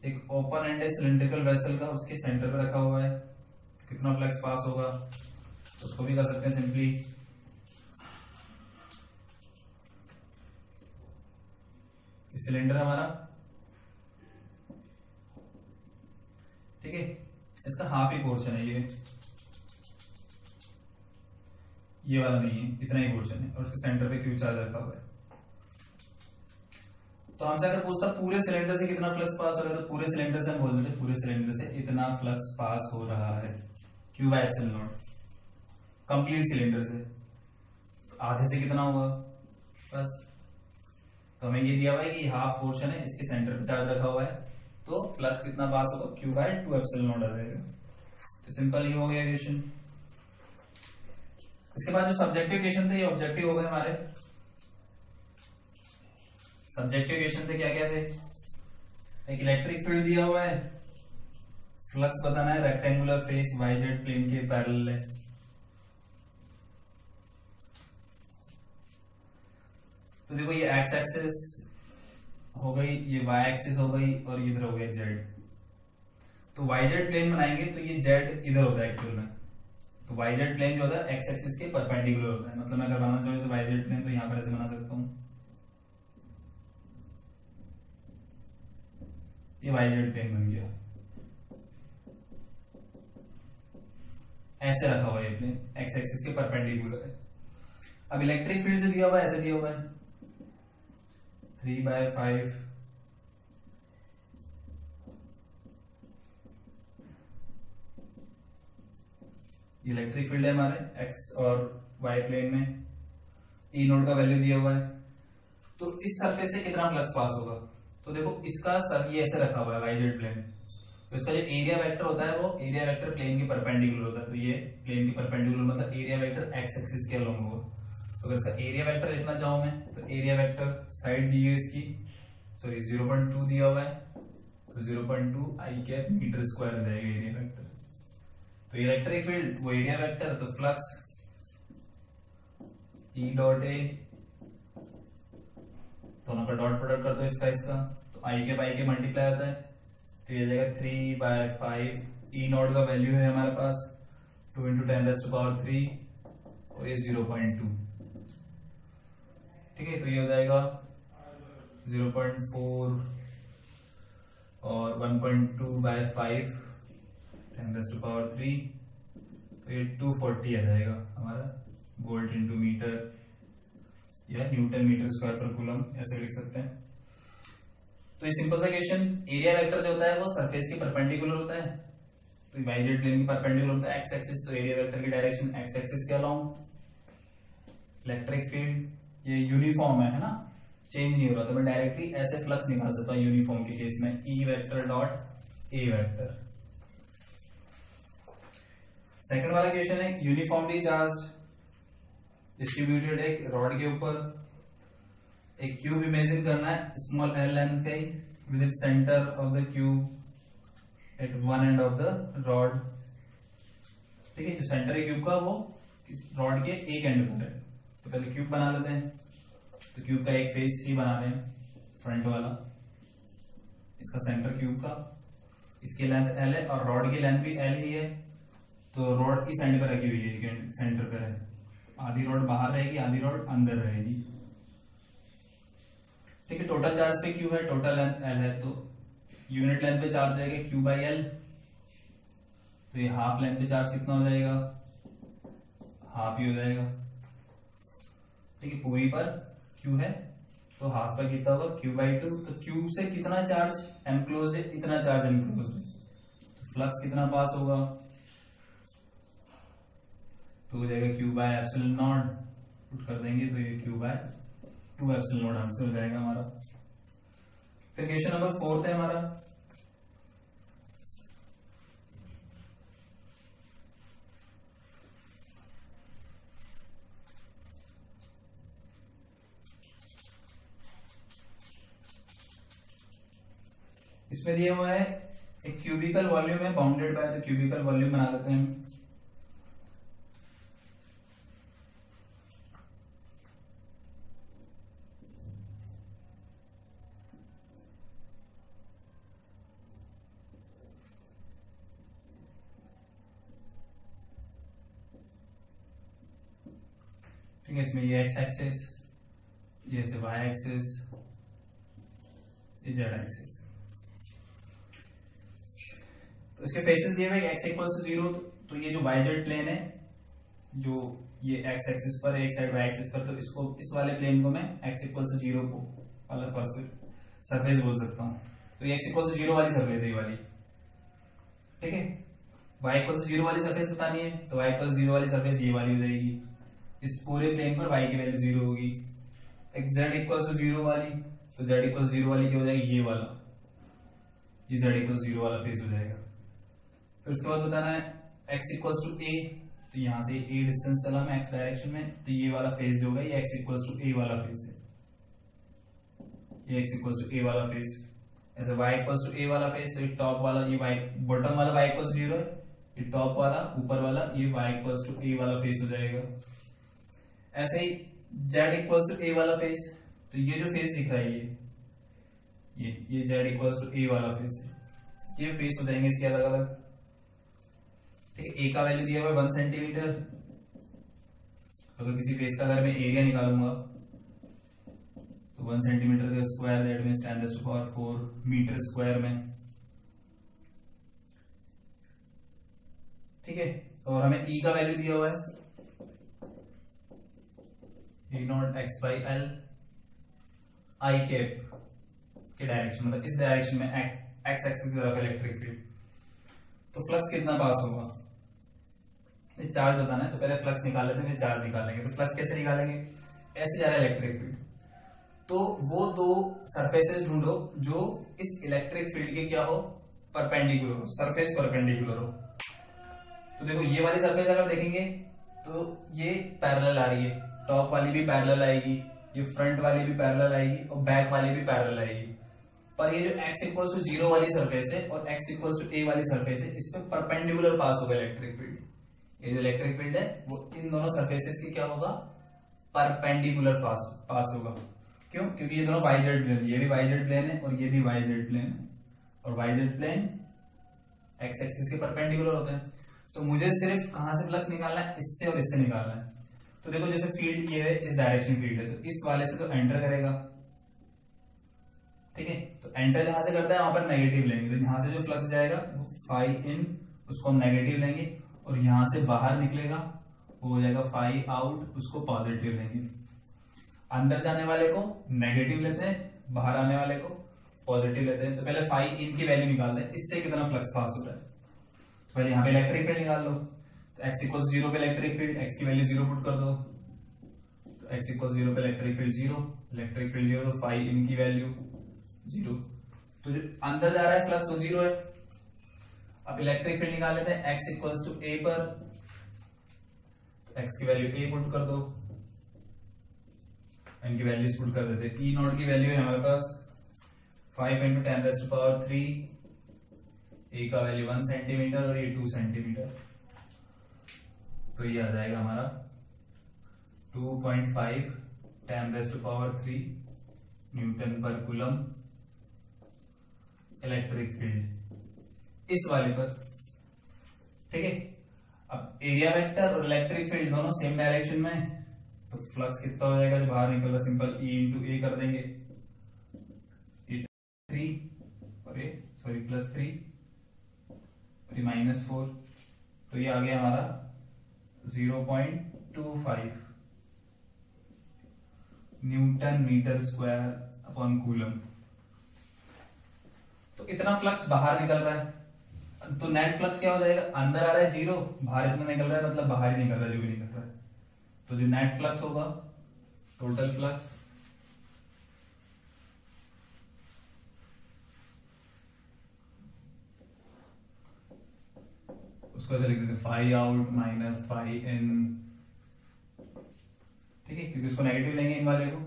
एक ओपन एंड सिलेंड्रिकल वेसल का, उसके सेंटर पर रखा हुआ है। कितना फ्लक्स पास होगा, उसको भी कर सकते हैं सिंपली सिलेंडर हमारा। ठीक है? इसका हाफ़ ही पोर्शन है ये। ये वाला नहीं है, इतना ही पोर्शन है, और उसके सेंटर पे क्यू चार्ज रखा हुआ है? तो हमसे अगर पूछता, पूरे सिलेंडर से कितना फ्लक्स पास हो रहा है तो पूरे सिलेंडर से हम बोल देते, पूरे सिलेंडर से इतना फ्लक्स पास हो रहा है। Q by epsilon naught complete cylinder से। आधे से कितना होगा बस। तो हमें ये दिया हुआ है कि हाफ़ पोर्शन है इसके सेंटर पे चार्ज रखा हुआ है। तो फ्लक्स कितना पास होगा? Q by two epsilon naught जाएगा तो सिंपल ये हो गया इक्वेशन इसके बाद जो सब्जेक्टिव इक्वेशन थे, ये ऑब्जेक्टिव हो गए हमारे। सब्जेक्टिव इक्वेशन थे क्या क्या थे? एक इलेक्ट्रिक फ़ील्ड दिया हुआ है। फ्लक्स बताना है rectangular face Y Z plane के पैरेलल है। तो देखो ये एक्स एक्सिस हो गई, ये वाई एक्सिस हो गई और इधर हो गया जेड तो वाई जेड प्लेन बनाएँगे तो ये जेड इधर होता है एक्चुअल में. तो वाई जेड प्लेन जो होता है एक्स एक्सिस के परपेंडिकुलर होता है. मतलब मैं अगर बनाना चाहूँ तो वाईजेड प्लेन तो यहाँ पर ऐसे बना सकता हूँ. ये वाईजेड प्लेन बन गया. ऐसे रखा हुआ है प्लेन एक्स एक्सिस के परपेंडिकुलर है अब इलेक्ट्रिक फ़ील्ड से दिया हुआ ऐसे दिया हुआ है. Three by five electric field है हमारे एक्स और वाई प्लेन में। ई नोड का वैल्यू दिया हुआ है। तो इस सरफेस से कितना फ्लक्स पास होगा? तो देखो, इसका सर ये ऐसे रखा हुआ है वाई जेड प्लेन तो इसका जो एरिया वेक्टर होता है, वो एरिया वेक्टर प्लेन के परपेंडिकुलर होता है। तो ये प्लेन के परपेंडिकुलर मतलब एरिया वेक्टर एक्स एक्सिस के अलोंग होगा। तो अगर इसका एरिया वेक्टर लिखना चाहूँ मैं तो एरिया वेक्टर साइड दी है इसकी सॉरी ज़ीरो पॉइंट टू दिया हुआ है तो zero point two I cap metre square हो जाएगा एरिया वेक्टर तो इलेक्ट्रिक फ़ील्ड वो एरिया वेक्टर तो फ्लक्स ई डॉट ए दोनों का डॉट प्रोडक्ट कर दो इसका इसका तो आई के बाई के मल्टीप्लाई होता है तो ये जाएगा three by five E naught का वैल्यू है हमारे पास two into ten rest power three और ये ज़ीरो पॉइंट टू ठीक है तो ये हो जाएगा ज़ीरो पॉइंट फोर और one point two by five ten plus two power three तो ये टू फोर्टी आ जाएगा हमारा वोल्ट इंटू मीटर या newton metre square per coulomb ऐसे लिख सकते हैं। तो ये सिंपल सा क्वेश्चन एरिया वेक्टर जो होता है वो सरफेस के परपेंडिकुलर होता है। तो वाइजेड प्लेन के परपेंडिकुलर होता है एक्स एक्सिस तो एरिया वेक्टर की डायरेक्शन एक्स एक्सिस के अलोंग इलेक्ट्रिक फ़ील्ड ये यूनिफॉर्म है ना? चेंज नहीं हो रहा तो मैं डायरेक्टली ऐसे फ्लक्स निकाल सकता हूँ यूनिफॉर्म के केस में। E vector dot A vector second वाला क्वेश्चन है यूनिफॉर्मली चार्ज डिस्ट्रीब्यूटेड एक रॉड के ऊपर, एक क्यूब इमेजिन करना है स्मॉल एल लेंथ पे within centre of the cube at one end of the rod ठीक है, जो सेंटर है क्यूब का वो रॉड के एक एंड पर है। तो पहले क्यूब बना लेते हैं। तो क्यूब का एक फेस ही बना रहे हैं फ्रंट वाला। इसका सेंटर क्यूब का। इसकी लेंथ एल है और रॉड की लेंथ भी एल ही है। तो रॉड की साइड पर रखी हुई है सेंटर पर है। आधी रॉड बाहर रहेगी, आधी रॉड अंदर रहेगी। ठीक है टोटल चार्ज पे क्यू है टोटल लेंथ एल है तो यूनिट लेंथ पे चार्ज जाएगा क्यू बाई एल तो ये हाफ़ लेंथ पे चार्ज कितना हो जाएगा? हाफ़ ही हो जाएगा। ठीक है पूरी पर क्यू है तो हाफ़ पर कितना होगा क्यू बाई टू तो क्यूब से कितना चार्ज एनक्लोज है? इतना चार्ज एनक्लोज है। तो फ्लक्स कितना पास होगा? तो हो जाएगा Q by epsilon naught put कर देंगे तो ये Q by two epsilon naught answer हो जाएगा हमारा। फिर क्वेश्चन नंबर फोर्थ है हमारा। इसमें दिया हुआ है, एक क्यूबिकल वॉल्यूम है bounded by the cubical volume बना लेते हैं ठीक है, इसमें ये एक्स एक्सिस ये से वाई एक्सिस ये जेड एक्सिस इसके फेसेस दिए हुए एक्स इक्वल टू ज़ीरो तो ये जो वाई जेड प्लेन है, जो ये एक्स एक्सिस पर, एक साइड वाई एक्सिस पर तो इसको, इस वाले प्लेन को मैं एक्स इक्वल टू ज़ीरो को, वाला सरफेस बोल सकता हूँ। तो ये एक्स इक्वल टू ज़ीरो वाली सरफेस है ये वाली। ठीक है? वाई इक्वल टू ज़ीरो वाली सरफेस बतानी है तो वाई इक्वल ज़ीरो वाली सरफेस ये वाली हो जाएगी। इस पूरे प्लेन पर y की वैल्यू ज़ीरो होगी। एक z इक्वल टू ज़ीरो वाली तो z इक्वल ज़ीरो वाली क्या हो जाएगी? ये वाला। ये z इक्वल ज़ीरो वाला फेस हो जाएगा। फिर उसके बाद बताना है x इक्वल टू ए तो यहाँ से a डिस्टेंस चला मैं x डायरेक्शन में तो ये वाला फेस जो होगा, ये x इक्वल टू a वाला फेस है। ये x इक्वल टू a वाला फेस ऐसे y इक्वल टू a वाला फेस तो ये टॉप वाला, ये y बॉटम वाला y इक्वल ज़ीरो है ये टॉप वाला, ऊपर वाला, ये y इक्वल टू ए वाला फेस हो जाएगा। ऐसे ही z इक्वल्स टू ए वाला फेस तो ये जो फेस दिख रहा है, ये ये ये z इक्वल्स टू ए वाला फेस ये फेस हो जाएँगे इसके अलग अलग ठीक है ए का वैल्यू दिया हुआ है वन सेंटीमीटर अगर किसी फेस का अगर मैं एरिया निकालूँगा तो वन सेंटीमीटर का square that mean ten to power four metre square में। ठीक है? और हमें ई का वैल्यू दिया हुआ है। Naught x by l i cap के डायरेक्शन मतलब इस डायरेक्शन में एक्स एक्सिस की तरफ़ इलेक्ट्रिक फ़ील्ड तो फ्लक्स कितना पास होगा? चार्ज बताना है तो पहले फ्लक्स निकाल लेते हैं चार्ज निकालेंगे तो फ्लक्स कैसे निकालेंगे? ऐसे जा रहा है इलेक्ट्रिक फ़ील्ड तो वो दो सरफेसेस ढूंढो, जो इस इलेक्ट्रिक फ़ील्ड के क्या हो? परपेंडिकुलर हो। सरफेस परपेंडिकुलर हो। तो देखो, ये वाली सरफेस अगर देखेंगे तो ये पैरेलल आ रही है। टॉप वाली भी पैरेलल आएगी, ये फ्रंट वाली भी पैरेलल आएगी, और बैक वाली भी पैरेलल आएगी। पर ये जो x इक्वल्स टू ज़ीरो वाली सरफेस है, और x इक्वल्स टू ए वाली सरफेस है इसमें परपेंडिकुलर पास होगा इलेक्ट्रिक फ़ील्ड ये जो इलेक्ट्रिक फ़ील्ड है, वो इन दोनों सरफेसेस की क्या होगा? परपेंडिकुलर पास पास होगा। क्यों? क्योंकि ये दोनों वाईजेड प्लेन ये भी वाईजेड प्लेन है और ये भी वाईजेड प्लेन है। और वाईजेड प्लेन एक्स एक्सिस के परपेंडिकुलर होते हैं। तो मुझे सिर्फ़ कहाँ से फ्लक्स निकालना है? इससे और इससे निकालना है। तो देखो जैसे फ़ील्ड ये है, इस डायरेक्शन फ़ील्ड है। तो इस वाले से तो एंटर करेगा। ठीक है? तो एंटर जहाँ से करता है, वहाँ पर नेगेटिव लेंगे। तो यहाँ से जो फ्लक्स जाएगा, वो फाइव इन उसको हम नेगेटिव लेंगे। और यहाँ से बाहर निकलेगा, वो हो जाएगा फाइव आउट उसको पॉजिटिव लेंगे। अंदर जाने वाले को नेगेटिव लेते हैं, बाहर आने वाले को पॉजिटिव लेते हैं। तो पहले फाइव इन की वैल्यू निकालते हैं, इससे कितना फ्लक्स पास हो रहा है? तो पहले यहाँ पे इलेक्ट्रिक फ़ील्ड निकाल लो। तो एक्स इक्वल ज़ीरो पे इलेक्ट्रिक फ़ील्ड एक्स की वैल्यू ज़ीरो पुट कर दो। तो एक्स इक्वल ज़ीरो पे electric field zero electric field zero phi in की वैल्यू ज़ीरो तो जो अंदर जा रहा है फ्लक्स वो ज़ीरो है अब इलेक्ट्रिक फ़ील्ड निकाल लेते हैं एक्स इक्वल्स टू ए पर एक्स की वैल्यू ए पुट कर दो इनकी वैल्यूज़ पुट कर देते ई नॉट की वैल्यू है हमारे पास five into ten raised power three a का वैल्यू वन सेंटीमीटर और ये टू सेंटीमीटर तो ये आ जाएगा हमारा two point five ten raised to power three newton पर कुलम इलेक्ट्रिक फ़ील्ड इस वाले पर। ठीक है? अब एरिया वेक्टर और इलेक्ट्रिक फ़ील्ड दोनों सेम डायरेक्शन में तो फ्लक्स कितना हो जाएगा? जो बाहर निकल रहा सिंपल ई इंटू ए कर देंगे। थ्री और ये सॉरी प्लस थ्री और माइनस फोर तो ये आ गया हमारा zero point two five newton metre square upon coulomb तो इतना फ्लक्स बाहर निकल रहा है। तो नेट फ्लक्स क्या हो जाएगा? अंदर आ रहा है ज़ीरो बाहर इतना निकल रहा है मतलब बाहर ही निकल रहा है, जो भी निकल रहा है। तो जो नेट फ्लक्स होगा टोटल फ्लक्स उसको ऐसे लिख देते phi out minus phi in ठीक है? क्योंकि उसको नेगेटिव लेंगे इन वाले को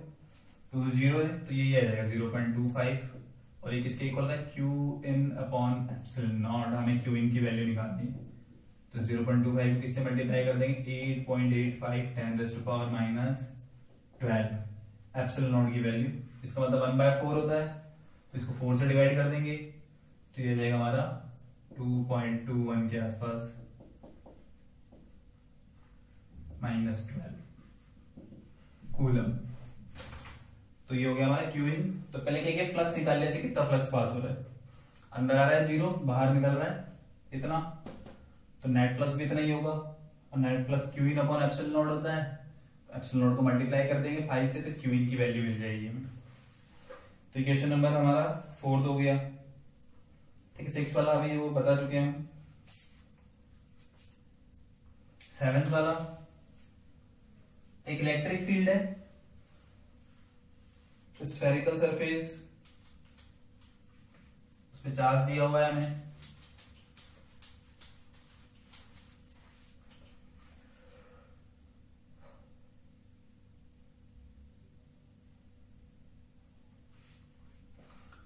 तो ज़ीरो है तो यही आ जाएगा ज़ीरो पॉइंट टू फाइव और ये किसके इक्वल है? Q in upon epsilon naught हमें क्यू इन की वैल्यू निकालनी है। तो ज़ीरो पॉइंट टू फाइव किससे मल्टीप्लाई कर देंगे? Eight point eight five ten to power minus twelve epsilon naught की वैल्यू इसका मतलब वन बाय फोर होता है। तो इसको फोर से डिवाइड कर देंगे। तो ये जाएगा हमारा 2.21 के आसपास माइनस ट्वेल्व कूलम तो ये हो गया हमारा क्यू इन तो पहले क्या फ्लक्स निकालने से कितना फ्लक्स पास हो रहा है? अंदर आ रहा है ज़ीरो बाहर निकल रहा है। इतना। तो नेट फ्लक्स भी इतना ही होगा। और net flux q in upon epsilon naught होता है। एप्सिलॉन नोट को मल्टीप्लाई कर देंगे फाइव से तो क्यू इन की वैल्यू मिल जाएगी। हमें तो क्वेश्चन नंबर हमारा फोर्थ हो गया। ठीक है सिक्स वाला अभी वो बता चुके हैं सेवेंथ वाला। एक इलेक्ट्रिक फ़ील्ड है। स्फेरिकल सरफेस उसमें चार्ज दिया हुआ है हमें।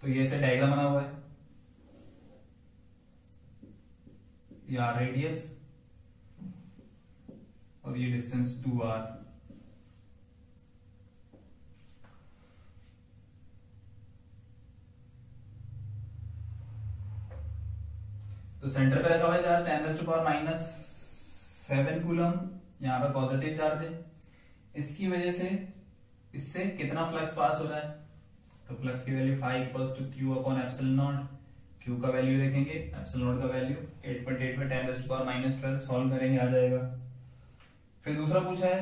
तो ये से डायग्राम बना हुआ है। या रेडियस और ये डिस्टेंस टू आर तो सेंटर पे रखा हुआ है charge ten to power minus seven coulomb यहाँ पे पॉजिटिव चार्ज है। इसकी वजह से इससे कितना फ्लक्स पास हो रहा है? तो फ्लक्स की value phi equals to q upon epsilon naught q का वैल्यू देखेंगे एप्सल नॉट का वैल्यू 8.8 में ten to power minus twelve solve करेंगे, आ जाएगा। फिर दूसरा पूछा है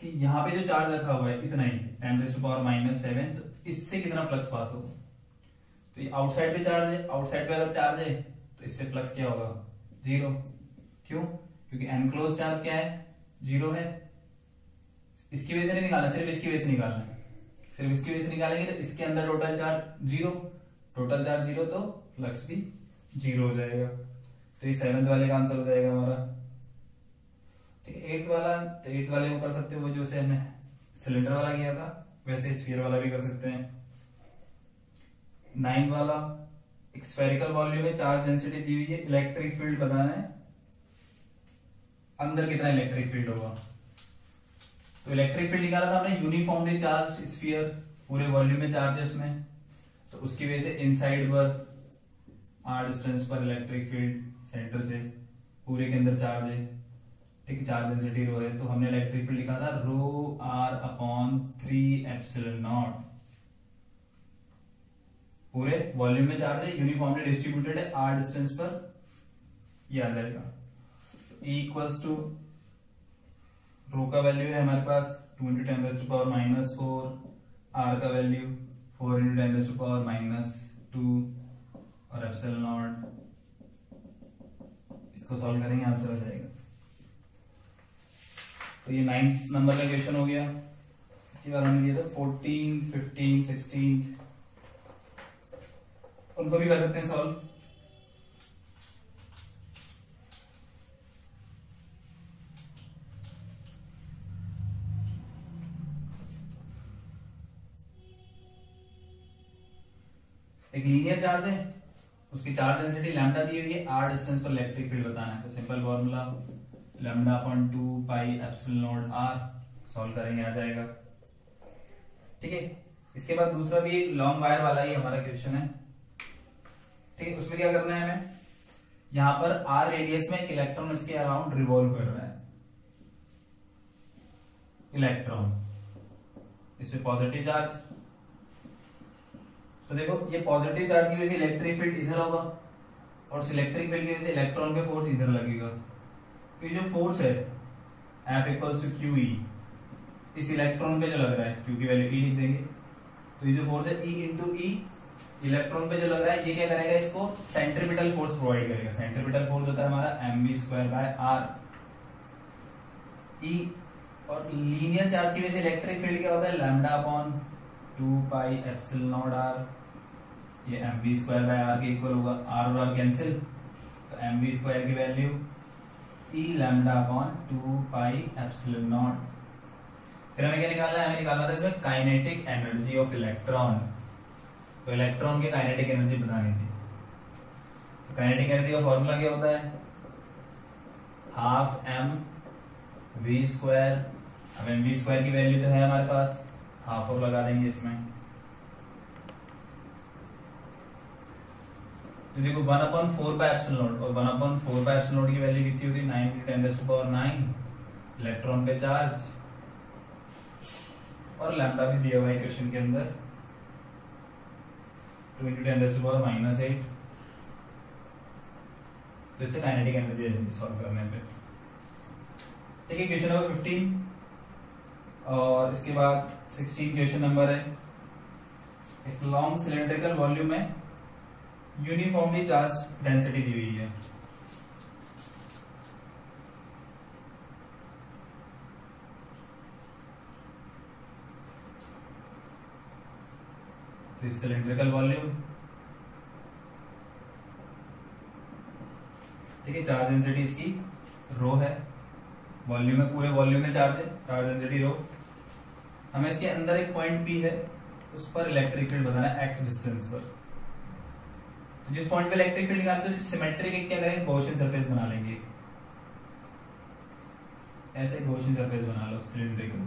कि यहाँ पे जो चार्ज रखा हुआ है, इतना ही ten to power minus seven तो इससे कितना फ्लक्स पास होगा? तो ये आउटसाइड पे चार्ज है आउटसाइड पे अगर चार्ज है तो इससे फ्लक्स क्या होगा? ज़ीरो क्यों? क्योंकि एनक्लोज चार्ज क्या है? ज़ीरो है। इसकी वजह से नहीं निकालना सिर्फ़ इसकी वजह से निकालना है। सिर्फ़ इसकी वजह से निकालेंगे तो इसके अंदर total charge zero total charge zero तो फ्लक्स भी ज़ीरो हो जाएगा। तो ये सेवंथ वाले का आंसर हो जाएगा हमारा। एट वाला तो एट वाले को कर सकते हो जो से हमने सिलेंडर वाला किया था, वैसे स्फीयर वाला भी कर सकते हैं। नाइन वाला एक स्फेरिकल वॉल्यूम में चार्ज डेंसिटी दी हुई है इलेक्ट्रिक फ़ील्ड बताना है। अंदर कितना इलेक्ट्रिक फ़ील्ड होगा? तो इलेक्ट्रिक फ़ील्ड निकाला था हमने यूनिफॉर्मली चार्ज स्फीयर पूरे वॉल्यूम में चार्ज है उसमें। तो उसकी वजह से इनसाइड पर आर डिस्टेंस पर इलेक्ट्रिक फ़ील्ड सेंटर से पूरे के अंदर चार्ज है। ठीक है चार्ज डेंसिटी रो है। तो हमने इलेक्ट्रिक फ़ील्ड लिखा था rho r upon three epsilon naught पूरे वॉल्यूम में चार्ज है यूनिफॉर्मली डिस्ट्रीब्यूटेड है आर डिस्टेंस पर ये आ जाएगा। इक्वल्स टू रो का वैल्यू है हमारे पास two into ten to power minus four r का value four into ten to power minus two और एप्सिलॉन नॉट इसको सॉल्व करेंगे आंसर आ जाएगा। तो ये नाइन्थ नंबर का क्वेश्चन हो गया। इसके बाद हमने दिया था फोर्टीन फिफ्टीन सिक्सटीन उनको भी कर सकते हैं सॉल्व एक लीनियर चार्ज है, उसकी चार्ज डेंसिटी लैम्डा दी हुई है आर डिस्टेंस पर इलेक्ट्रिक फ़ील्ड बताना है। तो simple formula lambda upon two pi epsilon naught r solve करेंगे, आ जाएगा। ठीक है? इसके बाद दूसरा भी लॉन्ग वायर वाला ही हमारा क्वेश्चन है। ठीक है, उसमें क्या करना है हमें? यहाँ पर आर रेडियस में इलेक्ट्रॉन इसके अराउंड रिवॉल्व कर रहा है। इलेक्ट्रॉन इसमें पॉजिटिव चार्ज तो देखो, ये पॉजिटिव चार्ज की वजह से इलेक्ट्रिक फ़ील्ड इधर होगा और इलेक्ट्रिक फ़ील्ड की वजह से इलेक्ट्रॉन पे फोर्स इधर लगेगा। तो ये जो फोर्स है f equals to q e इस इलेक्ट्रॉन पे जो लग रहा है क्यू की वैल्यू ई लिख देंगे। तो ये जो फोर्स है ई इंटू ई इलेक्ट्रॉन पे जो लग रहा है, ये क्या करेगा इसको? सेंट्रीपिटल फोर्स प्रोवाइड करेगा। सेंट्रीपिटल फोर्स होता है हमारा m v square by r e और लीनियर चार्ज की वजह से इलेक्ट्रिक फ़ील्ड क्या होता है? Lambda upon two pi epsilon naught r ये m v square by r के इक्वल होगा। आर और आर कैंसिल तो एम बी स्क्वायर की value e lambda upon two pi epsilon naught फिर हमें क्या निकालना है? हमें निकालना था इसमें काइनेटिक एनर्जी ऑफ़ इलेक्ट्रॉन तो इलेक्ट्रॉन की काइनेटिक एनर्जी बतानी थी। तो काइनेटिक एनर्जी का फॉर्मूला क्या होता है? हाफ़ एम वी स्क्वायर अब एम वी स्क्वायर की वैल्यू तो है हमारे पास। हाफ़ और लगा देंगे इसमें। तो देखो one upon four by epsilon naught और one upon four by epsilon naught की वैल्यू कितनी होती है nine into ten to power nine electron पे चार्ज और लैम्डा भी दिया हुआ है क्वेश्चन के अंदर। Two into ten to power minus eight तो इससे काइनेटिक एनर्जी आ जाएगी सॉल्व करने पे ठीक है क्वेश्चन नंबर फिफ्टीन और इसके बाद सिक्सटीन क्वेश्चन नंबर है। एक लॉन्ग सिलेंड्रिकल वॉल्यूम में यूनिफॉर्मली चार्ज डेंसिटी दी हुई है। सिलेंड्रिकल वॉल्यूम ठीक है चार्ज डेंसिटी इसकी रो है। वॉल्यूम में पूरे वॉल्यूम में चार्ज है चार्ज डेंसिटी रो हमें इसके अंदर एक पॉइंट पी है, उस पर इलेक्ट्रिक फ़ील्ड बताना है एक्स डिस्टेंस पर। तो जिस पॉइंट पे इलेक्ट्रिक फ़ील्ड निकालते हैं सिमेट्रिक क्या करेंगे? गौशियन सरफेस बना लेंगे। ऐसे गौशियन सरफेस बना लो सिलिंड्रिकल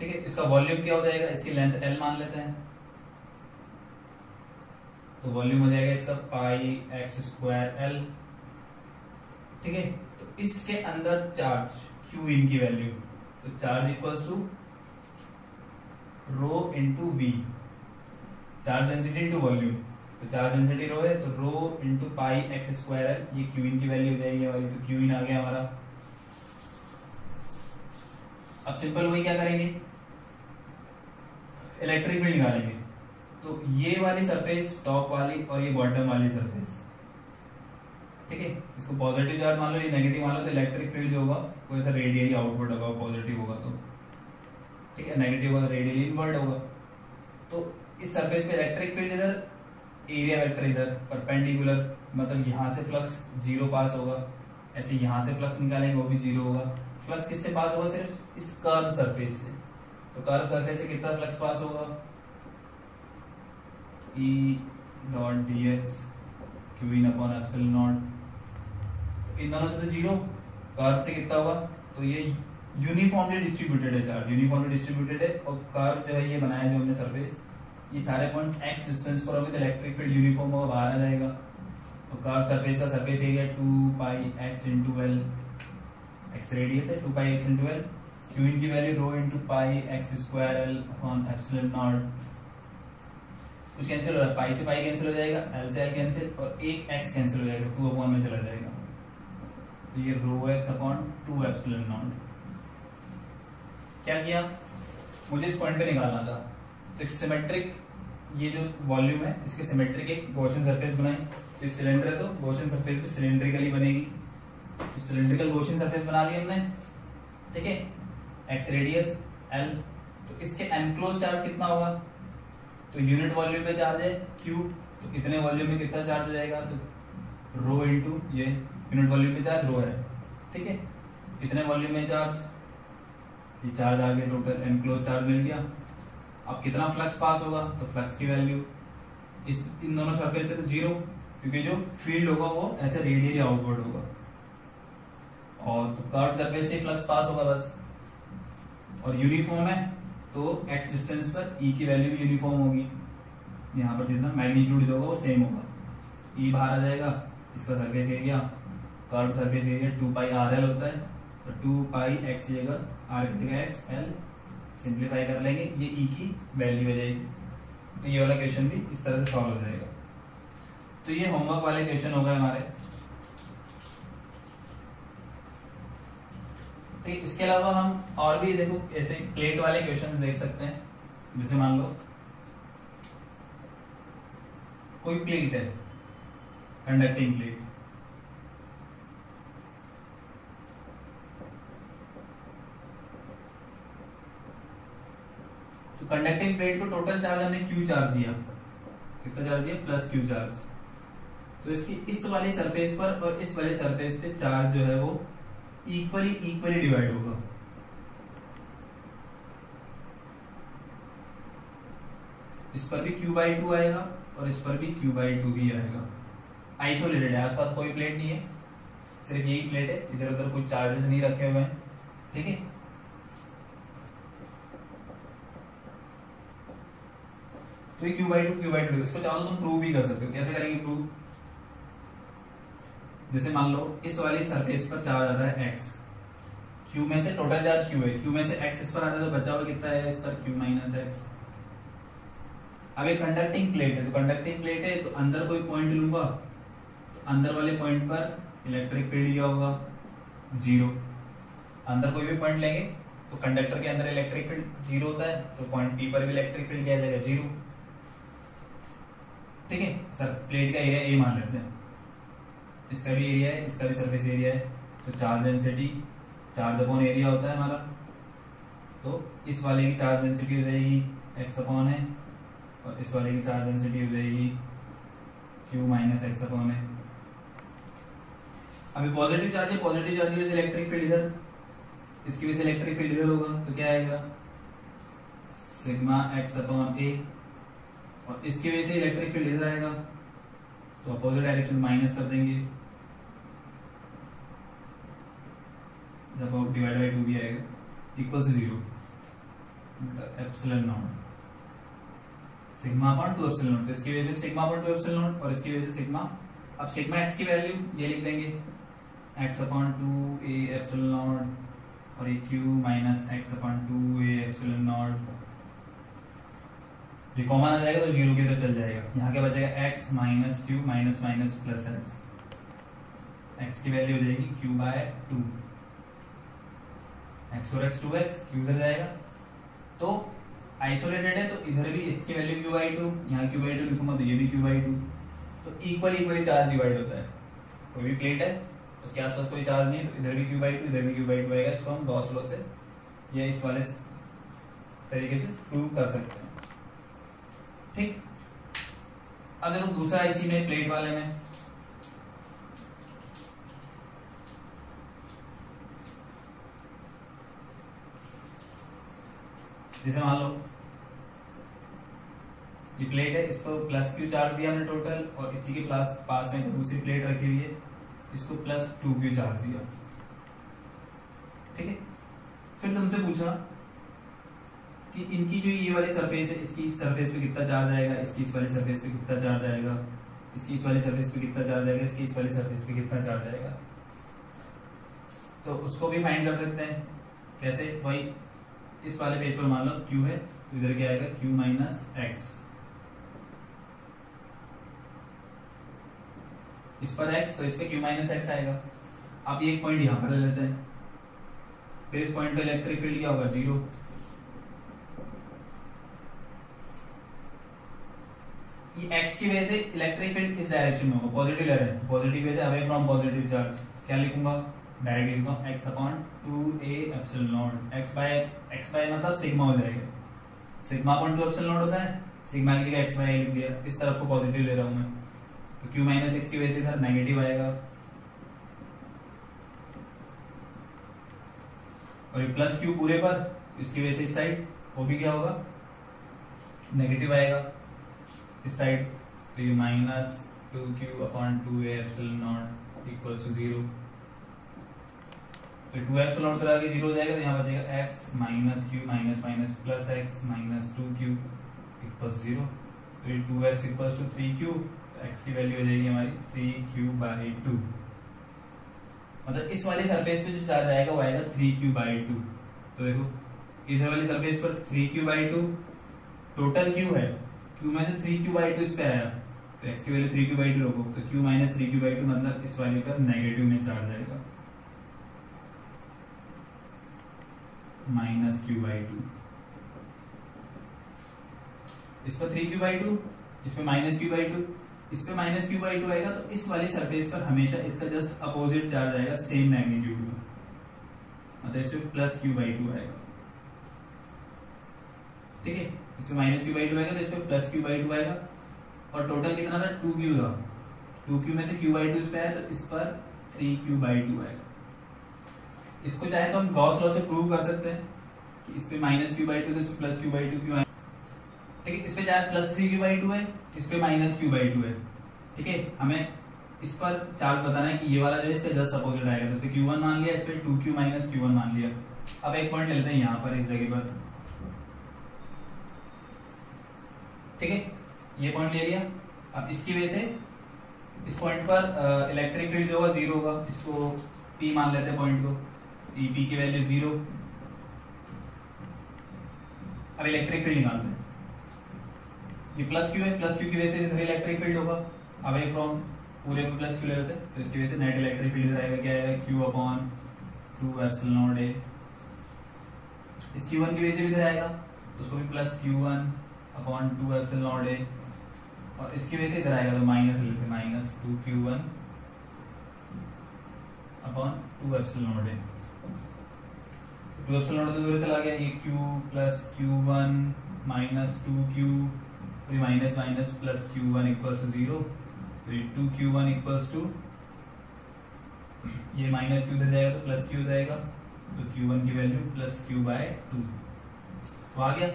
ठीक है, इसका वॉल्यूम क्या हो जाएगा? इसकी लेंथ एल मान लेते हैं। तो वॉल्यूम हो जाएगा इसका पाई एक्स स्क्वायर एल ठीक है तो इसके अंदर चार्ज क्यू इन की वैल्यू तो charge equals to rho into v charge density into volume तो चार्ज डेंसिटी रो है तो rho into pi x square l ये क्यू इन की वैल्यू हो जाएगी हमारी। तो क्यू इन आ गया हमारा। अब सिंपल वही क्या करेंगे? इलेक्ट्रिक फ़ील्ड निकालेंगे। तो ये वाली सरफेस टॉप वाली और ये बॉटम वाली सरफेस ठीक है? इसको पॉजिटिव चार्ज मान लो, ये नेगेटिव मान लो तो इलेक्ट्रिक फ़ील्ड जो होगा, वो ऐसा रेडियली आउटवर्ड होगा पॉजिटिव होगा तो। ठीक है? नेगेटिव होगा रेडियली इनवर्ड होगा। तो इस सरफेस पे इलेक्ट्रिक फ़ील्ड इधर एरिया वेक्टर इधर परपेंडिकुलर मतलब यहाँ से फ्लक्स ज़ीरो पास होगा। ऐसे यहाँ से फ्लक्स निकालेंगे, वो भी ज़ीरो होगा। फ्लक्स किससे पास होगा सिर्फ़? इस कर्व सरफेस से। तो कर्व सरफेस से कितना फ्लक्स पास होगा? E dot d x q in upon epsilon naught इन दोनों से तो ज़ीरो। कर्व से कितना होगा? तो ये यूनिफॉर्मली डिस्ट्रीब्यूटेड है चार्ज यूनिफॉर्मली डिस्ट्रीब्यूटेड है और कर्व जो है ये बनाया जो हमने सरफेस ये सारे पॉइंट्स एक्स डिस्टेंस पर होंगे तो इलेक्ट्रिक फ़ील्ड यूनिफॉर्म होगा, बाहर आ जाएगा। तो कर्व सरफेस का surface area two pi x into l x radius है two pi x into l q in की value rho into pi x square l on epsilon naught कुछ cancel हो रहा है। पाई से पाई कैंसिल हो जाएगा एल से एल कैंसिल और एक एक्स कैंसिल हो जाएगा टू अपॉन में चला जाएगा। तो ये rho x upon two epsilon naught क्या किया? मुझे इस पॉइंट पे निकालना था। तो सिमेट्रिक ये जो वॉल्यूम है, इसके सिमेट्रिक एक गोशन सरफेस बनाई इस सिलेंडर है तो गोशन सरफेस भी सिलेंड्रिकली बनेगी। तो सिलेंड्रिकल गोशन सरफेस बना ली हमने। ठीक है? एक्स रेडियस एल तो इसके एनक्लोज चार्ज कितना होगा? तो यूनिट वॉल्यूम पे चार्ज है क्यू तो इतने वॉल्यूम में कितना चार्ज हो जाएगा? तो रो इंटू ये यूनिट वॉल्यूम पे चार्ज रो है। ठीक है? इतने वॉल्यूम में चार्ज ये चार्ज आ गया टोटल एनक्लोज चार्ज मिल गया। अब कितना फ्लक्स पास होगा? तो फ्लक्स की वैल्यू इस, इन दोनों सरफेस से तो ज़ीरो क्योंकि जो फ़ील्ड होगा वो ऐसे रेडियली आउटवर्ड होगा। और तो कर्व सरफेस से फ्लक्स पास होगा बस। और यूनिफॉर्म है तो एक्स डिस्टेंस पर ई की वैल्यू भी यूनिफॉर्म होगी। यहाँ पर जितना मैग्नीट्यूड जो होगा वो सेम होगा। ई बाहर आ जाएगा, इसका surface area curve surface area two pi r l होता है। तो टू पाई एक्स जगह आर की जगह एक्स एल सिंप्लीफाई कर लेंगे, ये ई की वैल्यू हो जाएगी। तो ये वाला क्वेश्चन भी इस तरह से सॉल्व हो जाएगा। तो ये होमवर्क वाले क्वेश्चन हो गए हमारे। ठीक इसके अलावा हम और भी देखो, ऐसे प्लेट वाले क्वेश्चन देख सकते हैं। जैसे मान लो, कोई प्लेट है कंडक्टिंग प्लेट तो कंडक्टिंग प्लेट को टोटल चार्ज हमने क्यू चार्ज दिया। कितना चार्ज दिया? प्लस क्यू चार्ज तो इसकी इस वाली सरफेस पर और इस वाली सरफेस पे चार्ज जो है वो इक्वली इक्वली डिवाइड होगा। इस पर भी क्यू बाई टू आएगा और इस पर भी क्यू बाई टू भी आएगा। आइसोलेटेड है, आसपास कोई प्लेट नहीं है। सिर्फ़ यही प्लेट है। इधर उधर कोई चार्जेस नहीं रखे हुए हैं। ठीक है? तो ये q by two q by two इसको चाहो तो तुम प्रूव भी कर सकते हो। कैसे करेंगे प्रूव जैसे मान लो, इस वाली सरफेस पर चार्ज आता है एक्स क्यू में से टोटल चार्ज क्यू है। क्यू में से एक्स इस पर आता है तो बचा हुआ कितना है? इस पर क्यू माइनस एक्स अब एक कंडक्टिंग प्लेट है। तो कंडक्टिंग प्लेट है तो अंदर कोई पॉइंट लूँगा तो अंदर वाले पॉइंट पर इलेक्ट्रिक फ़ील्ड क्या होगा ज़ीरो अंदर कोई भी पॉइंट लेंगे तो कंडक्टर के अंदर इलेक्ट्रिक फ़ील्ड ज़ीरो होता है तो पॉइंट पी पर भी इलेक्ट्रिक फ़ील्ड क्या जाएगा ज़ीरो ठीक है? सर प्लेट का एरिया ए मान लेते हैं। इसका भी एरिया है, इसका भी सरफेस एरिया है। तो charge density charge upon area होता है हमारा। तो इस वाले की चार्ज डेंसिटी हो जाएगी एक्स अपॉन है और इस वाले की चार्ज डेंसिटी हो जाएगी क्यू माइनस एक्स अपॉन है अभी पॉजिटिव चार्ज है पॉजिटिव चार्ज की इलेक्ट्रिक फ़ील्ड इधर। इसकी वजह से इलेक्ट्रिक फ़ील्ड इधर होगा तो क्या आएगा? सिग्मा एक्स अपॉन ए और इसकी वजह से इलेक्ट्रिक फ़ील्ड इधर आएगा। तो अपोजिट डायरेक्शन माइनस कर देंगे। जब डिवाइड बाई टू भी आएगा equal zero epsilon naught sigma upon two naught इसकी वजह से सिग्मा अपॉन टू नॉट और इसकी वजह से सिग्मा अब सिग्मा एक्स की वैल्यू ये लिख देंगे. X upon two a naught और ये q minus x upon two a naught ये कॉमन आ जाएगा तो ज़ीरो की तरफ़ चल जाएगा. यहाँ क्या बचेगा? X minus q minus minus plus x x की वैल्यू हो जाएगी क्यू बाय टू एक्स और एक्स टू एक्स क्यू इधर जाएगा? तो आइसोलेटेड है तो इधर भी एक्स की वैल्यू क्यू बाई टू यहाँ क्यू बाई टू लिखूँगा तो ये भी क्यू बाई टू तो इक्वल इक्वली चार्ज डिवाइड होता है। कोई भी प्लेट है, उसके आसपास कोई चार्ज नहीं है तो इधर भी क्यू बाई टू इधर भी क्यू बाई टू आएगा। इसको हम गॉस लॉ से या इस वाले तरीके से प्रूव कर सकते हैं। ठीक? अब देखो दूसरा इसी में प्लेट वाले में। जैसे मान लो, ये प्लेट है, इसको प्लस क्यू चार्ज दिया हमने टोटल और इसी के पास पास में दूसरी प्लेट रखी हुई है, इसको प्लस टू क्यू चार्ज दिया। ठीक है? फिर तुमसे पूछा कि इनकी जो ये वाली सरफेस है, इसकी इस सरफेस पे कितना चार्ज आएगा, इसकी इस वाली सरफेस पे कितना चार्ज आएगा, इसकी इस वाली सरफेस पे कितना चार्ज आएगा, इसकी इस वाली सरफेस पे कितना चार्ज आएगा। तो उसको भी फाइंड कर सकते हैं। कैसे? भाई इस वाले पेज पर मान लो क्यू है तो इधर क्या आएगा? क्यू माइनस एक्स इस पर एक्स तो इस पर क्यू माइनस एक्स आएगा। आप एक पॉइंट यहाँ पर ले लेते हैं। फिर इस पॉइंट पे इलेक्ट्रिक फ़ील्ड क्या होगा? ज़ीरो एक्स की वजह से इलेक्ट्रिक फ़ील्ड इस डायरेक्शन में होगा। पॉजिटिव ले रहे हैं। पॉजिटिव वजह से अवे फ्रॉम पॉजिटिव चार्ज क्या लिखूँगा? डायरेक्ट लिखूँगा x upon two epsilon naught x by x by मतलब सिग्मा हो जाएगा। Sigma upon two epsilon naught होता है सिग्मा के लिए एक्स बाय लिख दिया। इस तरफ़ को पॉजिटिव ले रहा हूँ मैं। तो क्यू माइनस एक्स की वजह से इधर नेगेटिव आएगा। और ये प्लस क्यू पूरे पर, इसकी वजह से इस साइड वो भी क्या होगा। नेगेटिव आएगा इस साइड तो ये minus two q upon two a epsilon naught equal to zero तो टू एक्स नॉट तरह आगे ज़ीरो हो तो यहाँ बचेगा x minus q minus minus plus x minus two q equal zero तो two x equal to three q x की value हो जाएगी हमारी थ्री क्यू बाई टू मतलब इस वाली सरफेस पे जो चार्ज आएगा वो आएगा थ्री क्यू बाई टू तो देखो, इधर वाली सरफेस पर three q by two total q है क्यू में से थ्री क्यू बाई टू इस पे आया। तो एक्स की value three q by two रखो तो q minus three q by two मतलब इस वाली पर नेगेटिव में चार्ज आएगा। माइनस क्यू बाई टू इस पर थ्री क्यू बाई टू इस पर माइनस क्यू बाई टू इस पर माइनस क्यू बाई टू आएगा तो इस वाली सरफेस पर हमेशा इसका जस्ट अपोजिट चार्ज आएगा सेम मैग्नीट्यूड में। मतलब इस पर प्लस क्यू बाई टू आएगा। ठीक है? इसमें माइनस क्यू बाई टू आएगा तो इस पे प्लस क्यू बाई टू आएगा। और टोटल कितना था? टू क्यू था। टू क्यू में से क्यू बाई टू इस पर आया तो इस पर थ्री क्यू बाई टू आएगा। इसको चाहे तो हम गॉस लॉ से प्रूव कर सकते हैं कि इस पे माइनस क्यू बाई टू पे plus q by two q ठीक है, इस पे charge plus three q by two है, इस पे माइनस क्यू बाई टू है। ठीक है, हमें इस पर चार्ज बताना है कि ये वाला जो है, इसका जस्ट अपोजिट आएगा तो इस पे क्यू वन मान लिया, इस पे two q minus q one मान लिया। अब एक पॉइंट लेते हैं यहाँ पर, इस जगह पर। ठीक है, ये पॉइंट ले लिया। अब इसकी वजह से इस पॉइंट पर इलेक्ट्रिक फ़ील्ड जो होगा ज़ीरो होगा। इसको पी मान लेते हैं पॉइंट को। पी पी की वैल्यू ज़ीरो अब इलेक्ट्रिक फ़ील्ड निकालते हैं। ये प्लस क्यू है प्लस क्यू की वजह से इधर इलेक्ट्रिक फ़ील्ड होगा। अवे फ्रॉम पूरे में प्लस क्यू लेते हैं तो इसकी वजह से नेट इलेक्ट्रिक फ़ील्ड इधर आएगा। क्या आएगा? Q upon two epsilon naught a इस क्यू वन की वजह से भी इधर आएगा तो उसको भी plus q one upon two epsilon naught a और इसकी वजह से इधर आएगा तो माइनस लेते minus two q one upon two epsilon naught a two epsilon दूर चला गया ये q plus q one minus two q minus minus plus q one equals zero two q one equals two ये minus Q जाएगा तो plus Q जाएगा तो Q one की value plus q by two तो आ गया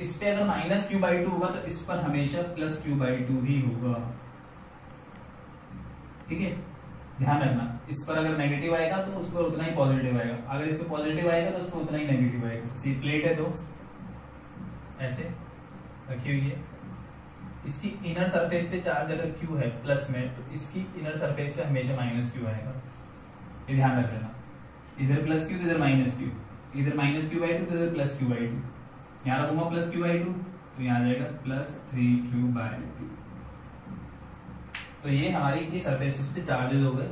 इस पे अगर माइनस क्यू बाई टू होगा तो इस पर हमेशा प्लस क्यू बाई टू ही होगा। ठीक है? ध्यान रखना, इस पर अगर नेगेटिव आएगा तो उस पर उतना ही पॉजिटिव आएगा। अगर इस पर पॉजिटिव आएगा तो उसको उतना ही नेगेटिव आएगा। सी प्लेट है तो ऐसे रखी हुई है। इसकी इनर सरफेस पे चार्ज अगर क्यू है प्लस में तो इसकी इनर सरफेस पे हमेशा माइनस क्यू आएगा। ये ध्यान रख लेना। इधर प्लस क्यू तो इधर माइनस क्यू इधर माइनस क्यू बाई टू तो इधर प्लस क्यू बाई टू यहाँ रखूँगा प्लस क्यू बाई टू तो यहाँ आ जाएगा plus three q by two तो ये हमारी की सरफेस पे चार्जेस हो गए।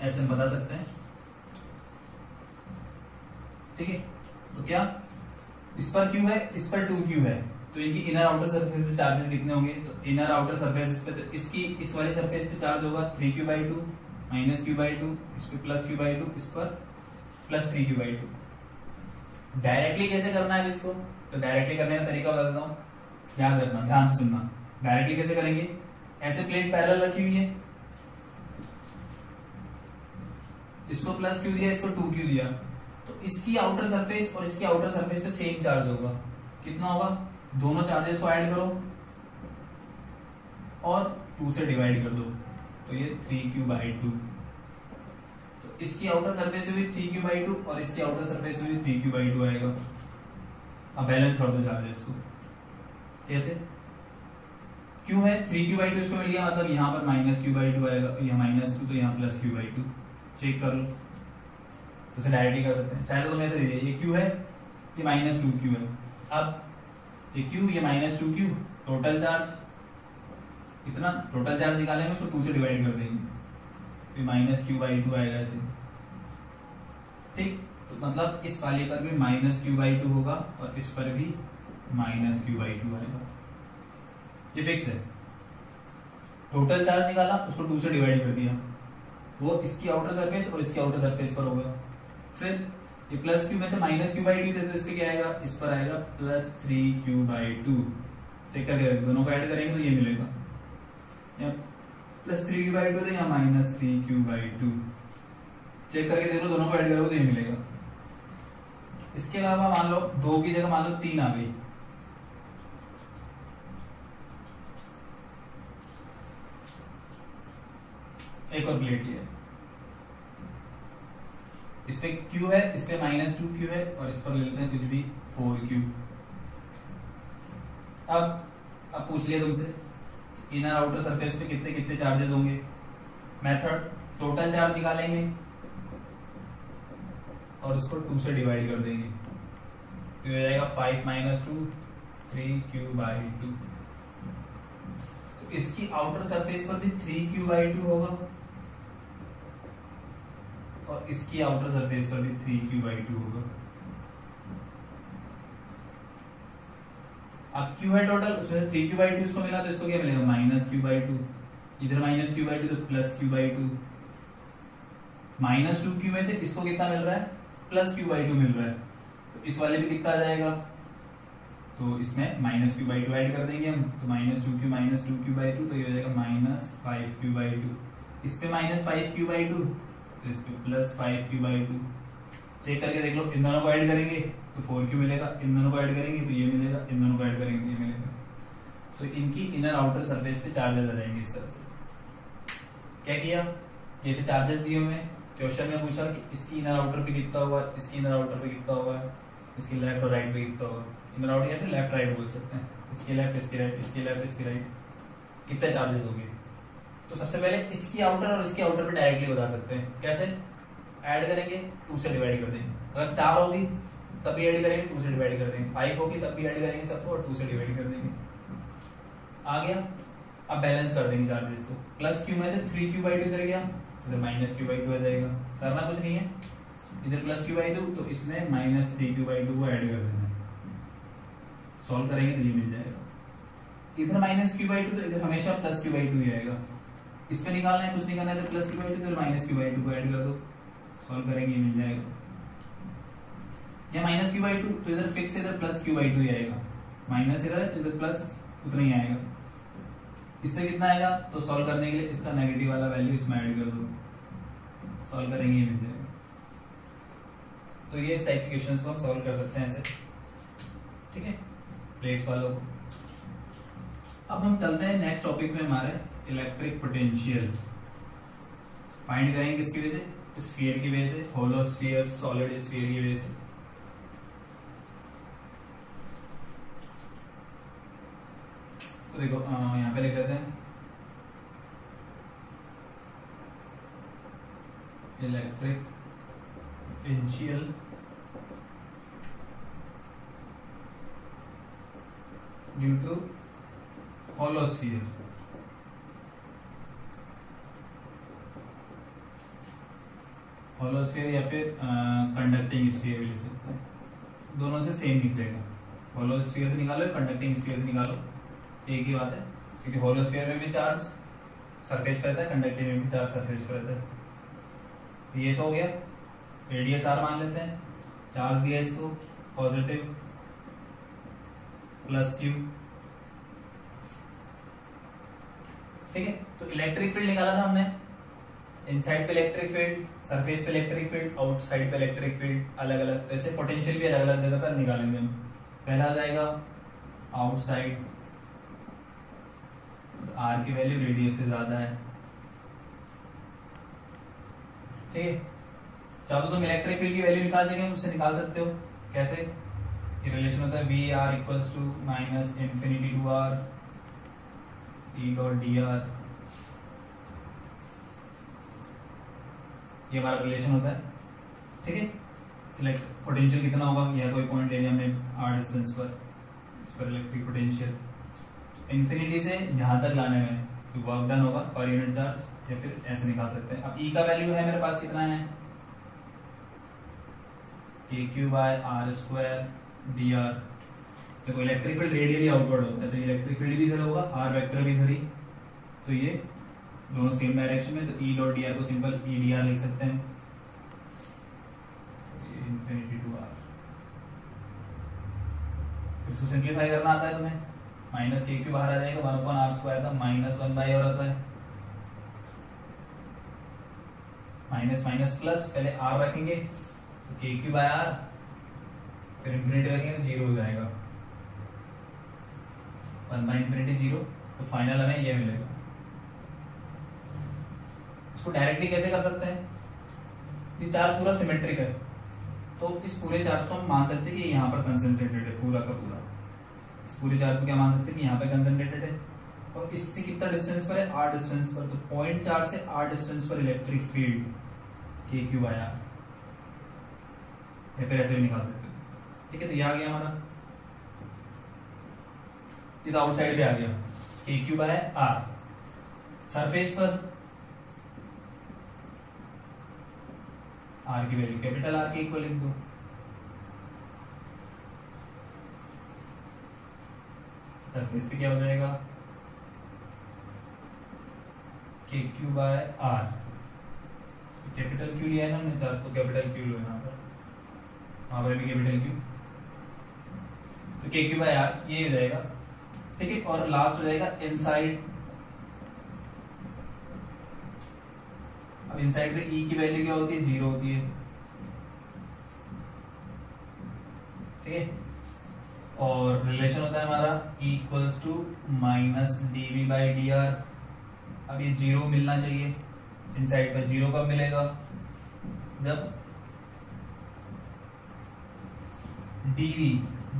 ऐसे हम बता सकते हैं। ठीक है? तो क्या? इस पर क्यू है, इस पर टू क्यू है। तो इनकी इनर आउटर सरफेस पे चार्जेस कितने होंगे? तो इनर आउटर सरफेस पे तो इसकी, इस वाली सरफेस पे चार्ज होगा three q by two minus q by two इस पे प्लस क्यू बाई टू इस पर plus three q by two directly कैसे करना है इसको? तो डायरेक्टली करने का तरीका बताता हूँ। ध्यान रखना, ध्यान से सुनना। डायरेक्टली कैसे करेंगे? ऐसे प्लेट पैरेलल रखी हुई है। इसको प्लस क्यू दिया, इसको टू क्यू दिया? तो इसकी आउटर सरफेस और इसकी आउटर सरफेस पे सेम चार्ज होगा। कितना होगा? दोनों चार्जेस को ऐड करो और टू से डिवाइड कर दो। तो ये थ्री क्यू बाई टू तो इसकी आउटर सरफेस भी थ्री क्यू बाई टू और इसकी आउटर सरफेस भी थ्री क्यू बाई टू आएगा। अब बैलेंस कर दो चार्जेस को। कैसे? क्यू है थ्री क्यू बाई टू इसको मिल गया मतलब यहाँ पर माइनस क्यू बाई टू आएगा यहाँ माइनस टू तो यहाँ plus q by two check कर। लो तो डायरेक्टली कर सकते हैं। चाहे तो ऐसे दीजिए, ये क्यू है, ये माइनस टू क्यू है। अब ये क्यू ये minus two q total charge इतना टोटल चार्ज निकालेंगे, उसको टू से डिवाइड कर देंगे। तो माइनस क्यू बाई टू आएगा ऐसे। ठीक? तो मतलब इस वाले पर भी माइनस क्यू बाई टू होगा, और इस पर भी माइनस क्यू बाई टू आएगा। ये फिक्स है। टोटल चार्ज निकाला, उसको टू से डिवाइड कर दिया। वो इसकी आउटर सरफेस और इसकी आउटर सरफेस पर होगा फिर ये प्लस क्यू में से माइनस क्यू बाई टू तो इस पे क्या आएगा? इस पर आएगा plus three q by two check करके दोनों को ऐड करेंगे तो ये मिलेगा। Plus three q by two यहाँ minus three q by two check करके देखो दोनों को ऐड करोगे तो ये मिलेगा। इसके अलावा मान लो, दो की जगह मान लो तीन आ गई। एक और प्लेट ये इस पे क्यू है, इस पे माइनस टू क्यू है और इस पर ले लेते हैं कुछ भी फोर क्यू अब अब पूछ लिया तुमसे इनर आउटर सरफेस पे कितने कितने चार्जेस होंगे? मेथड टोटल चार्ज निकालेंगे और उसको टू से डिवाइड कर देंगे। तो हो जाएगा five minus two three q by two तो इसकी आउटर सरफेस पर भी थ्री क्यू बाई टू होगा। और इसकी आउटर सरफेस पर भी थ्री क्यू बाई टू होगा अब क्यू है टोटल उसमें थ्री क्यू बाई टू इसको मिला तो इसको क्या मिलेगा माइनस क्यू बाई टू इधर माइनस क्यू बाई टू तो plus q by two minus two q में से इसको कितना मिल रहा है प्लस क्यू बाई टू मिल रहा है तो इस वाले पे कितना आ जाएगा तो इसमें minus q by two add कर देंगे हम तो minus two q minus two q by two तो ये हो जाएगा minus five q by two इस पे minus five q by two तो इस पे plus five q by two check करके देख लो, इन दोनों को ऐड करेंगे तो फोर क्यू मिलेगा, इन दोनों को ऐड करेंगे तो ये मिलेगा, इन दोनों को ऐड करेंगे, ये मिलेगा। तो इनकी इनर आउटर सरफेस पे चार्जेस आ जाएँगे इस तरह से। क्या किया? जैसे चार्जेस दिए हुए क्वेश्चन में पूछा कि इसकी इनर आउटर पे कितना हुआ, इसकी इनर आउटर पे कितना हुआ है इसकी लेफ़्ट और राइट पे कितना हुआ। इनर आउटर या फिर लेफ़्ट राइट बोल सकते हैं। इसकी लेफ़्ट इसकी राइट इसकी लेफ़्ट इसकी राइट कितने चार्जेस होंगे? तो सबसे पहले इसकी आउटर और इसकी आउटर पे डायरेक्टली बता सकते हैं। कैसे? ऐड करेंगे टू से डिवाइड कर देंगे। अगर चार होगी, तब भी ऐड करेंगे टू से डिवाइड कर देंगे। फाइव होगी, तब भी ऐड करेंगे सबको और टू से डिवाइड कर देंगे। आ गया। अब बैलेंस कर देंगे चार्जेस को। प्लस क्यू में से थ्री क्यू बाई टू गया, इधर माइनस क्यू बाई टू आ जाएगा। करना कुछ नहीं है। इधर प्लस क्यू बाई टू तो इसमें minus three q by two को ऐड कर देना सॉल्व करेंगे तो ये मिल जाएगा। इधर माइनस क्यू बाई टू तो इधर हमेशा प्लस क्यू बाई टू ही आएगा। इस पे निकालना है, कुछ निकालना है तो प्लस क्यू बाई टू इधर माइनस क्यू बाई टू को ऐड कर दो। सॉल्व करेंगे, मिल जाएगा। या माइनस क्यू बाई टू तो इधर फिक्स इधर प्लस क्यू बाई टू ही आएगा। माइनस इधर तो इधर प्लस उतना ही आएगा। इससे कितना आएगा? तो सॉल्व करने के लिए इसका नेगेटिव वाला वैल्यू इसमें ऐड कर दो। सॉल्व करेंगे ये मिल जाएगा। तो ये इस टाइप के क्वेश्चंस को हम सॉल्व कर सकते हैं ऐसे। ठीक है? प्लेट्स वालों को। अब हम चलते हैं नेक्स्ट टॉपिक में हमारे। इलेक्ट्रिक पोटेंशियल फाइंड करेंगे किसकी वजह से? स्फीयर की वजह से होलो स्फीयर सॉलिड स्फीयर की वजह से। तो देखो यहाँ पे लिख देते हैं। Electric potential due to hollow sphere hollow sphere या फिर कंडक्टिंग स्फीयर भी लिख सकते हैं। दोनों से सेम निकलेगा। हॉलोस्फीयर से निकालो कंडक्टिंग स्फीयर से निकालो। एक ही बात है, क्योंकि होलो हॉलोस्फीयर में भी चार्ज सरफेस पर रहता है कंडक्टिंग में भी चार्ज सरफेस पर रहता है। तो ये हो गया। रेडियस आर मान लेते हैं। चार्ज दिया इसको पॉजिटिव प्लस क्यू ठीक है? तो इलेक्ट्रिक फ़ील्ड निकाला था हमने। इनसाइड पे इलेक्ट्रिक फ़ील्ड सरफेस पे इलेक्ट्रिक फ़ील्ड आउटसाइड पे इलेक्ट्रिक फ़ील्ड अलग अलग तो ऐसे पोटेंशियल भी अलग अलग जगह पर निकालेंगे हम। पहला आ जाएगा आउटसाइड आर की वैल्यू रेडियस से ज़्यादा है। ठीक है? चाहो तो तुम इलेक्ट्रिक फ़ील्ड की वैल्यू निकाल सके, उससे निकाल सकते हो। कैसे? ये रिलेशन होता है V r equals to minus infinity to r E dot d r ये हमारा रिलेशन होता है। ठीक है? इलेक्ट्रिक पोटेंशियल कितना होगा? यह कोई पॉइंट लिया हमने आर डिस्टेंस पर। इस पर इलेक्ट्रिक पोटेंशियल इंफिनिटी से यहाँ तक लाने में वर्क डन होगा पर यूनिट चार्ज या फिर ऐसे निकाल सकते हैं। अब ई e का वैल्यू है मेरे पास कितना है? K q by r square d r देखो इलेक्ट्रिक फ़ील्ड रेडियली आउटवर्ड होता है तो इलेक्ट्रिक फ़ील्ड भी इधर होगा आर वेक्टर भी इधर ही। तो ये दोनों सेम डायरेक्शन में तो ई डॉट डी आर को सिंपल ई डी आर लिख सकते हैं। इंफिनिटी टू आर इसको सिंप्लीफाई करना आता है तुम्हें। माइनस के क्यू बाहर आ जाएगा वन अपन आर स्क्वायर का माइनस वन बाई और आता है। माइनस माइनस प्लस पहले आर रखेंगे तो के क्यू बाय आर फिर इंफिनिटी रखेंगे तो ज़ीरो हो जाएगा। वन बाई इंफिनिटी ज़ीरो तो फाइनल हमें ये मिलेगा। इसको डायरेक्टली कैसे कर सकते हैं? ये चार्ज पूरा सिमेट्रिक है। तो इस पूरे चार्ज को हम मान सकते हैं कि यहाँ पर कंसेंट्रेटेड है, पूरा का पूरा। इस पूरे चार्ज को क्या मान सकते हैं कि यहाँ पे कंसेंट्रेटेड है? और इससे कितना डिस्टेंस पर है? आर डिस्टेंस पर। तो पॉइंट चार्ज से आर डिस्टेंस पर इलेक्ट्रिक फ़ील्ड के क्यू आया। या फिर ऐसे भी निकाल सकते ठीक है तो ये आ गया हमारा। ये तो आउटसाइड पे आ गया। K q by r surface पर आर की वैल्यू कैपिटल आर के इक्वल लिख दो। सरफेस पे क्या हो जाएगा? K q by r capital q लिया है ना हमने चार्ज तो कैपिटल क्यू लो यहाँ पर। वहाँ पर भी कैपिटल क्यू तो के क्यू बाय आर ये हो जाएगा। ठीक है, और लास्ट हो जाएगा इनसाइड अब इनसाइड पे ई की वैल्यू क्या होती है? ज़ीरो होती है। ठीक है? और रिलेशन होता है हमारा equals to minus d v by d r अब ये ज़ीरो मिलना चाहिए। इनसाइड पर ज़ीरो कब मिलेगा? जब d v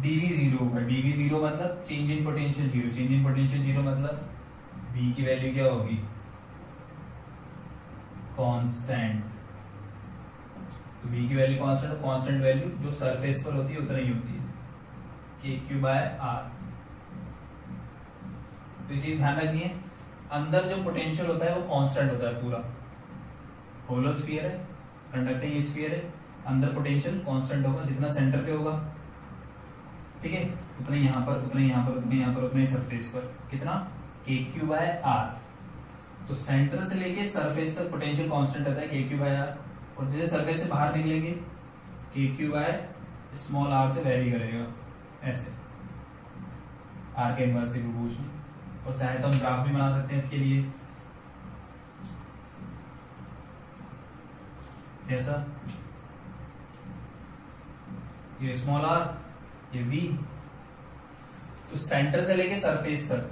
d v zero होगा। डीवी ज़ीरो मतलब change in potential zero change in potential zero मतलब वी की वैल्यू क्या होगी? कांस्टेंट तो वी की वैल्यू कांस्टेंट कांस्टेंट वैल्यू जो सरफेस पर होती है, उतना ही होती है। के क्यू बाय आर तो चीज़ ध्यान रखनी है, अंदर जो पोटेंशियल होता है, वो कांस्टेंट होता है पूरा। होलो स्फीयर है कंडक्टिंग स्फीयर है, अंदर पोटेंशियल कांस्टेंट होगा, जितना सेंटर पे होगा। ठीक है? उतना यहाँ पर, उतना यहाँ पर, उतने यहाँ पर, उतने सरफेस पर। कितना? के क्यू बाय आर तो सेंटर से लेके सरफेस तक पोटेंशियल कांस्टेंट रहता है के क्यू बाय आर और जैसे सरफेस से बाहर निकलेंगे k q by small r से वेरी करेगा। ऐसे। आर के इनवर्स से प्रोपोर्शनल और चाहे तो हम ग्राफ भी बना सकते हैं इसके लिए। जैसा ये स्मॉल आर ये वी तो सेंटर से लेके सरफेस तक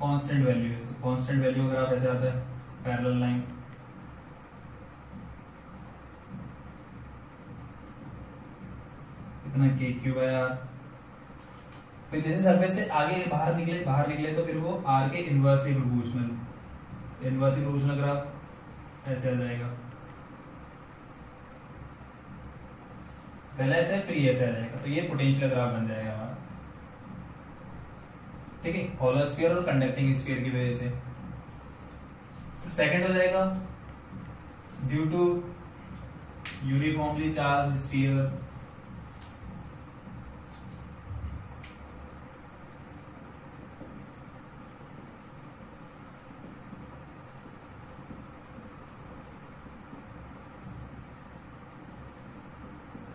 कांस्टेंट वैल्यू है। कांस्टेंट वैल्यू अगर आप ऐसे आता है पैरेलल लाइन इतना के क्यू बाय आर फिर जैसे सरफेस से आगे बाहर निकले बाहर निकले तो फिर वो आर के inversely proportional inversely proportional graph ऐसे आ जाएगा। पहले ऐसे, फिर ऐसे आ जाएगा। तो ये पोटेंशियल ग्राफ बन जाएगा। हमारा ठीक है? होलोस्फीयर और कंडक्टिंग स्फीयर की वजह से। सेकंड हो जाएगा due to uniformly charge sphere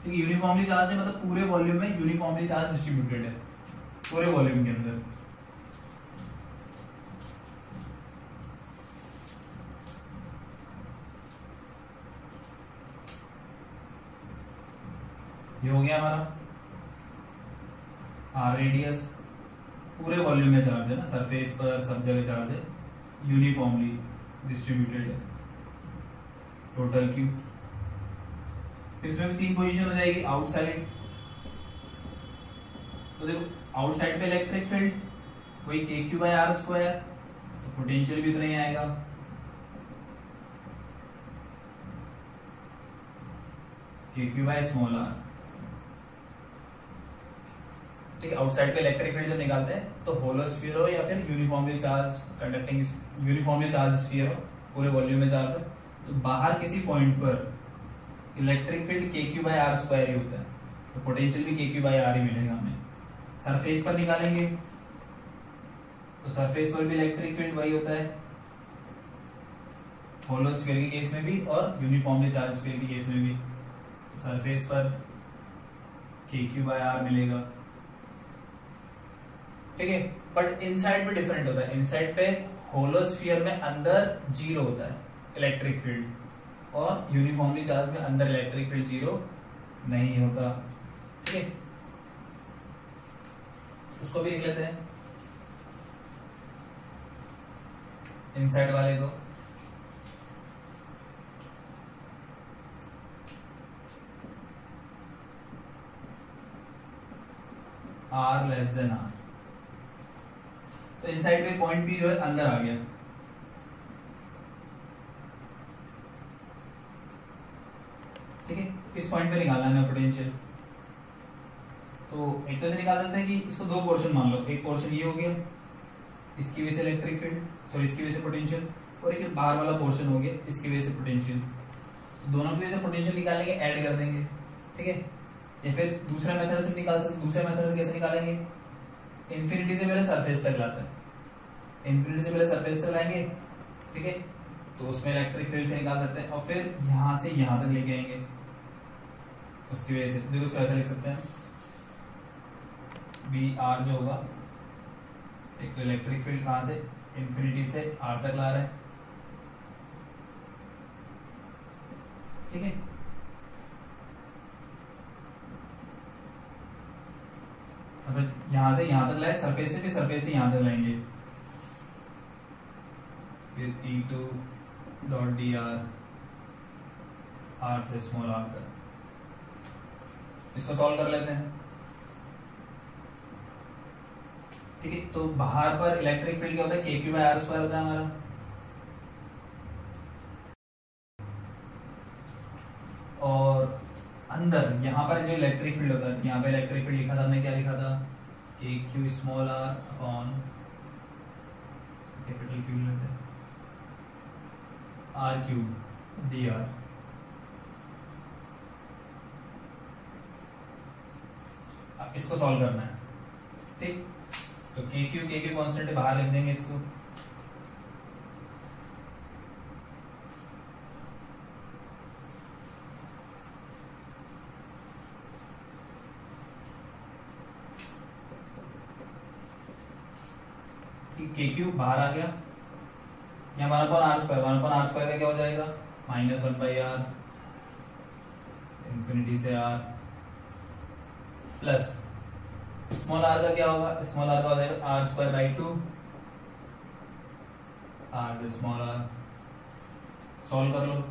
uniformly charge है मतलब पूरे वॉल्यूम में यूनिफॉर्मली चार्ज डिस्ट्रीब्यूटेड है, पूरे वॉल्यूम के अंदर। ये हो गया हमारा। आर रेडियस पूरे वॉल्यूम में चार्ज है ना सरफेस पर, सब जगह चार्ज है। यूनिफॉर्मली डिस्ट्रीब्यूटेड है। टोटल क्यू फिर इसमें भी तीन पोजीशन हो जाएगी आउटसाइड तो देखो आउटसाइड पे इलेक्ट्रिक फ़ील्ड वही k q by r square तो पोटेंशियल भी उतना ही आएगा। के क्यू बाई स्मॉल आर ठीक है आउटसाइड पे इलेक्ट्रिक फ़ील्ड जब निकालते हैं तो होलो स्फीयर हो या फिर uniformly charge conducting uniformly charge sphere हो, पूरे वॉल्यूम में चार्ज हो तो बाहर किसी पॉइंट पर electric field k q by r square ही होता है तो पोटेंशियल भी के क्यू बाई आर ही मिलेगा हमें। सरफेस पर निकालेंगे तो सरफेस पर भी इलेक्ट्रिक फ़ील्ड वही होता है होलो स्फीयर के केस में भी और यूनिफॉर्मली चार्ज स्फीयर के केस में भी। तो सरफेस पर के क्यू बाई आर मिलेगा। ठीक है? बट इनसाइड पे डिफरेंट होता है. इनसाइड पे होलो स्फीयर में अंदर ज़ीरो होता है इलेक्ट्रिक फ़ील्ड और यूनिफॉर्मली चार्ज में अंदर इलेक्ट्रिक फ़ील्ड ज़ीरो नहीं होता. ठीक है? उसको भी लिख लेते हैं. इनसाइड वाले को. आर लेस देन आर तो इनसाइड में पॉइंट भी जो है, अंदर आ गया। ठीक है? इस पॉइंट पे निकालना है पोटेंशियल तो एक तो से निकाल सकते हैं कि इसको दो पोर्शन मान लो। एक पोर्शन ये हो गया, इसकी वजह से इलेक्ट्रिक फ़ील्ड सॉरी इसकी वजह से पोटेंशियल और एक बाहर वाला पोर्शन हो गया, इसकी वजह से पोटेंशियल तो दोनों की वजह से पोटेंशियल निकालेंगे ऐड कर देंगे। ठीक है? या फिर दूसरा मेथड से निकाल सकते दूसरे मेथड से कैसे निकालेंगे? इन्फिनिटी से पहले सरफेस तक लाते हैं। इन्फिनिटी से पहले सरफेस तक लाएँगे, ठीक है? तो उसमें इलेक्ट्रिक फ़ील्ड से निकाल सकते हैं और फिर यहाँ से यहाँ तक लेके आएँगे। उसकी वजह से, देखो उसको ऐसा लिख सकते हैं। बी आर जो होगा, एक तो इलेक्ट्रिक फ़ील्ड कहाँ से? इंफिनिटी से आर तक ला रहा है। ठीक है? मतलब यहाँ से यहाँ तक लाए सरफेस से फिर सरफेस से यहाँ तक लाएँगे। To dot d r r से स्मॉल आर तक। इसको सॉल्व कर लेते हैं। ठीक है तो बाहर पर इलेक्ट्रिक फ़ील्ड क्या होता है? के बाई आर स्क्वायर होता है हमारा। और अंदर, यहाँ पर जो इलेक्ट्रिक फ़ील्ड होता है, यहाँ पे इलेक्ट्रिक फ़ील्ड लिखा था हमने, क्या लिखा था? K q small r upon capital q लेते हैं। आर क्यू डी आर इसको सॉल्व करना है। ठीक? तो के क्यू के क्यू कॉन्स्टेंट बाहर लिख देंगे इसको। के क्यू बाहर आ गया। यहाँ one upon r square one upon r square का क्या हो जाएगा? Minus one by r infinity से आर, प्लस स्मॉल आर का क्या होगा? स्मॉल आर का हो जाएगा r square by two, r small r. Solve कर लो।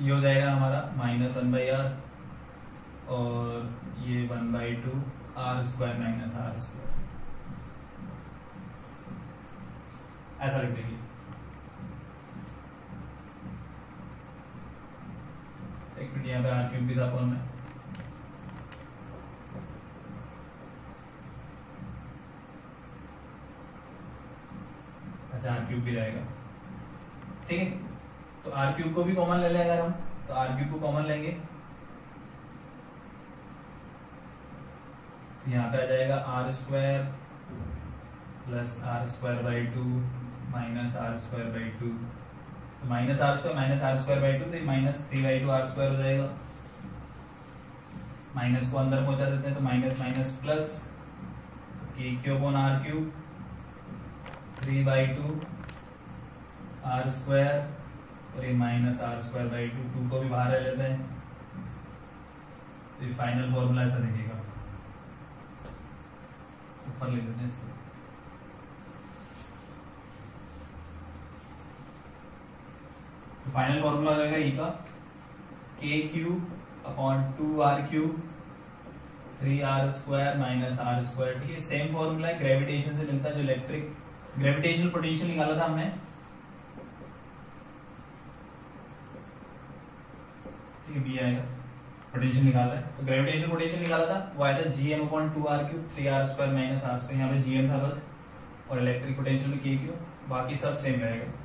ये हो जाएगा हमारा माइनस वन बाई आर और ये one by two, r square minus r square. ऐसा लिख देंगे। एक मिनट, यहाँ पे आर क्यूब भी था कौन में। अच्छा आर क्यूब भी रहेगा। ठीक है? तो आर क्यूब को भी कॉमन ले लेंगे अगर हम। तो आर क्यूब को कॉमन लेंगे। यहाँ पे आ जाएगा r square plus r square by two minus r square by two तो minus r square minus r square by two तो minus three by two r square हो जाएगा। माइनस को अंदर पहुँचा देते हैं तो minus minus plus k cube on r cube three by two r square और ये minus r square by two two को भी बाहर रह लेते हैं। तो ये फाइनल फॉर्मूला ऐसा दिखेगा। ऊपर लिख देते हैं इसको। फाइनल फॉर्मूला जाएगा ई का K Q upon two R cube three R square minus R square ठीक है? सेम फॉर्मूला है ग्रेविटेशन से मिलता है जो इलेक्ट्रिक ग्रेविटेशन पोटेंशियल निकाला था हमने। ठीक है बी आएगा। पोटेंशियल निकाला है। तो ग्रेविटेशनल पोटेंशियल निकाला था, वो आया था G M upon two R cube three R square minus R square यहाँ पे जीएम था बस, और इलेक्ट्रिक पोटेंशियल के क्यू बाकी सब सेम रहेगा।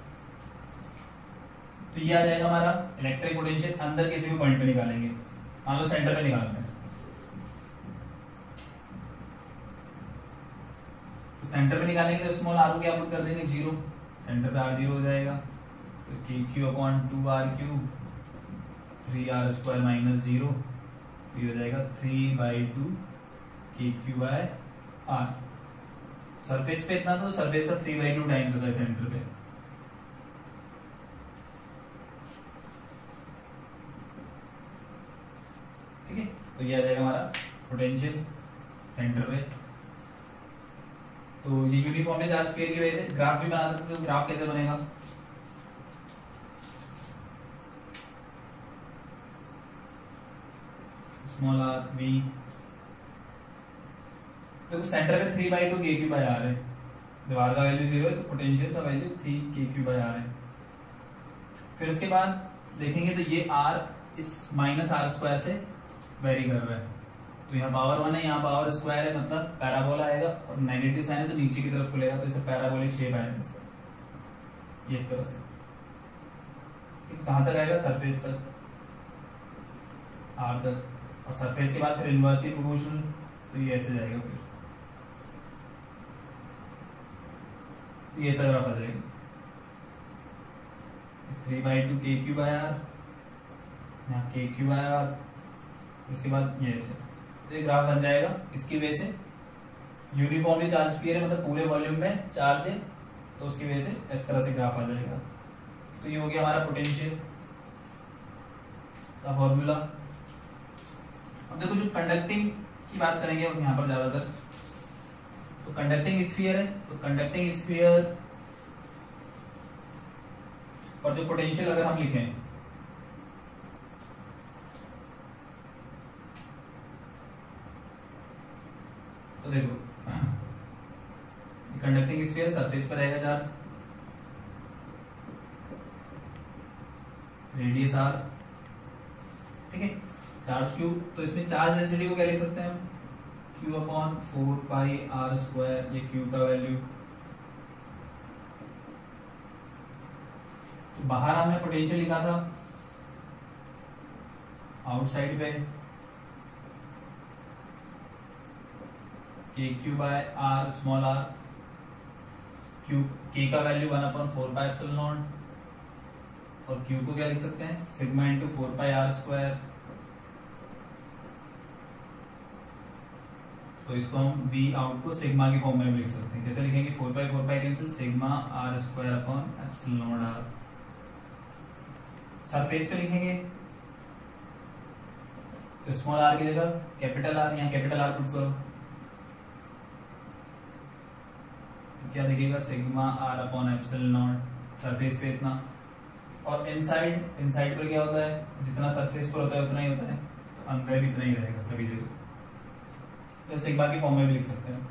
तो ये आ जाएगा हमारा इलेक्ट्रिक पोटेंशियल अंदर किसी भी पॉइंट पे निकालेंगे। मान लो सेंटर पे निकालना है। तो सेंटर पे निकालेंगे तो स्मॉल आर क्या पुट कर देंगे? ज़ीरो सेंटर पे आर ज़ीरो हो जाएगा। तो K Q upon two R cube three R square minus zero तो ये हो जाएगा three by two K Q by R surface पे इतना तो सरफेस का थ्री बाई टू टाइम्स होता है सेंटर पे ठीक है तो ये आ जाएगा हमारा पोटेंशियल सेंटर पे तो ये यूनिफॉर्म है चार्ज स्फीयर की वजह से। ग्राफ भी बना सकते हो। ग्राफ कैसे बनेगा? स्मॉल आर वी तो सेंटर पे three by two K Q by R है। दीवार का वैल्यू ज़ीरो है तो पोटेंशियल का value three K Q by R है। फिर उसके बाद देखेंगे तो ये आर इस माइनस आर स्क्वायर से वेरी कर रहा है। तो यहाँ पावर वन है, यहाँ पावर स्क्वायर है मतलब पैराबोला आएगा और नेगेटिव साइन है तो नीचे की तरफ़ खुलेगा तो इसे पैराबोलिक शेप आएगा इसका ये इस तरह से। कहाँ तक आएगा? सरफेस तक। आर तक। और सरफेस के बाद फिर इनवर्सली प्रोपोर्शनल तो ये ऐसे जाएगा फिर। तो ये ऐसा ग्राफ आ जाएगा। Three by two K cube R यहाँ के क्यू बाय आर उसके बाद ये ऐसे। तो ये ग्राफ बन जाएगा। इसकी वजह से यूनिफॉर्मली चार्ज स्फीयर है मतलब पूरे वॉल्यूम में चार्ज है तो उसकी वजह से इस तरह से ग्राफ आ जाएगा। तो ये हो गया हमारा पोटेंशियल का फॉर्मूला अब देखो, जो कंडक्टिंग की बात करेंगे हम यहाँ पर ज़्यादातर तो कंडक्टिंग स्फीयर है तो कंडक्टिंग स्फीयर और जो पोटेंशियल अगर हम लिखें तो देखो कंडक्टिंग स्फीयर सरफेस पर रहेगा चार्ज रेडियस आर ठीक है? चार्ज क्यू तो इसमें चार्ज डेंसिटी को क्या लिख सकते हैं हम? Q upon four pi R square ये क्यू का वैल्यू तो बाहर हमने पोटेंशियल लिखा था आउटसाइड पे. Q by R small R Q K का value one upon four epsilon naught और क्यू को क्या लिख सकते हैं? Sigma into four pi R square तो इसको हम वी आउट को सिग्मा के फॉर्म में भी लिख सकते हैं। कैसे लिखेंगे? Four pi four pi cancel sigma R square upon epsilon R surface पे लिखेंगे। तो स्मॉल आर की जगह कैपिटल आर यहाँ कैपिटल आर पुट करो तो क्या दिखेगा? Sigma R upon epsilon naught surface पे इतना। और इनसाइड इनसाइड पर क्या होता है? जितना सरफेस पर होता है, उतना ही होता है। तो अंदर भी इतना ही रहेगा सभी जगह। तो सिग्मा की फॉर्म में भी लिख सकते हैं।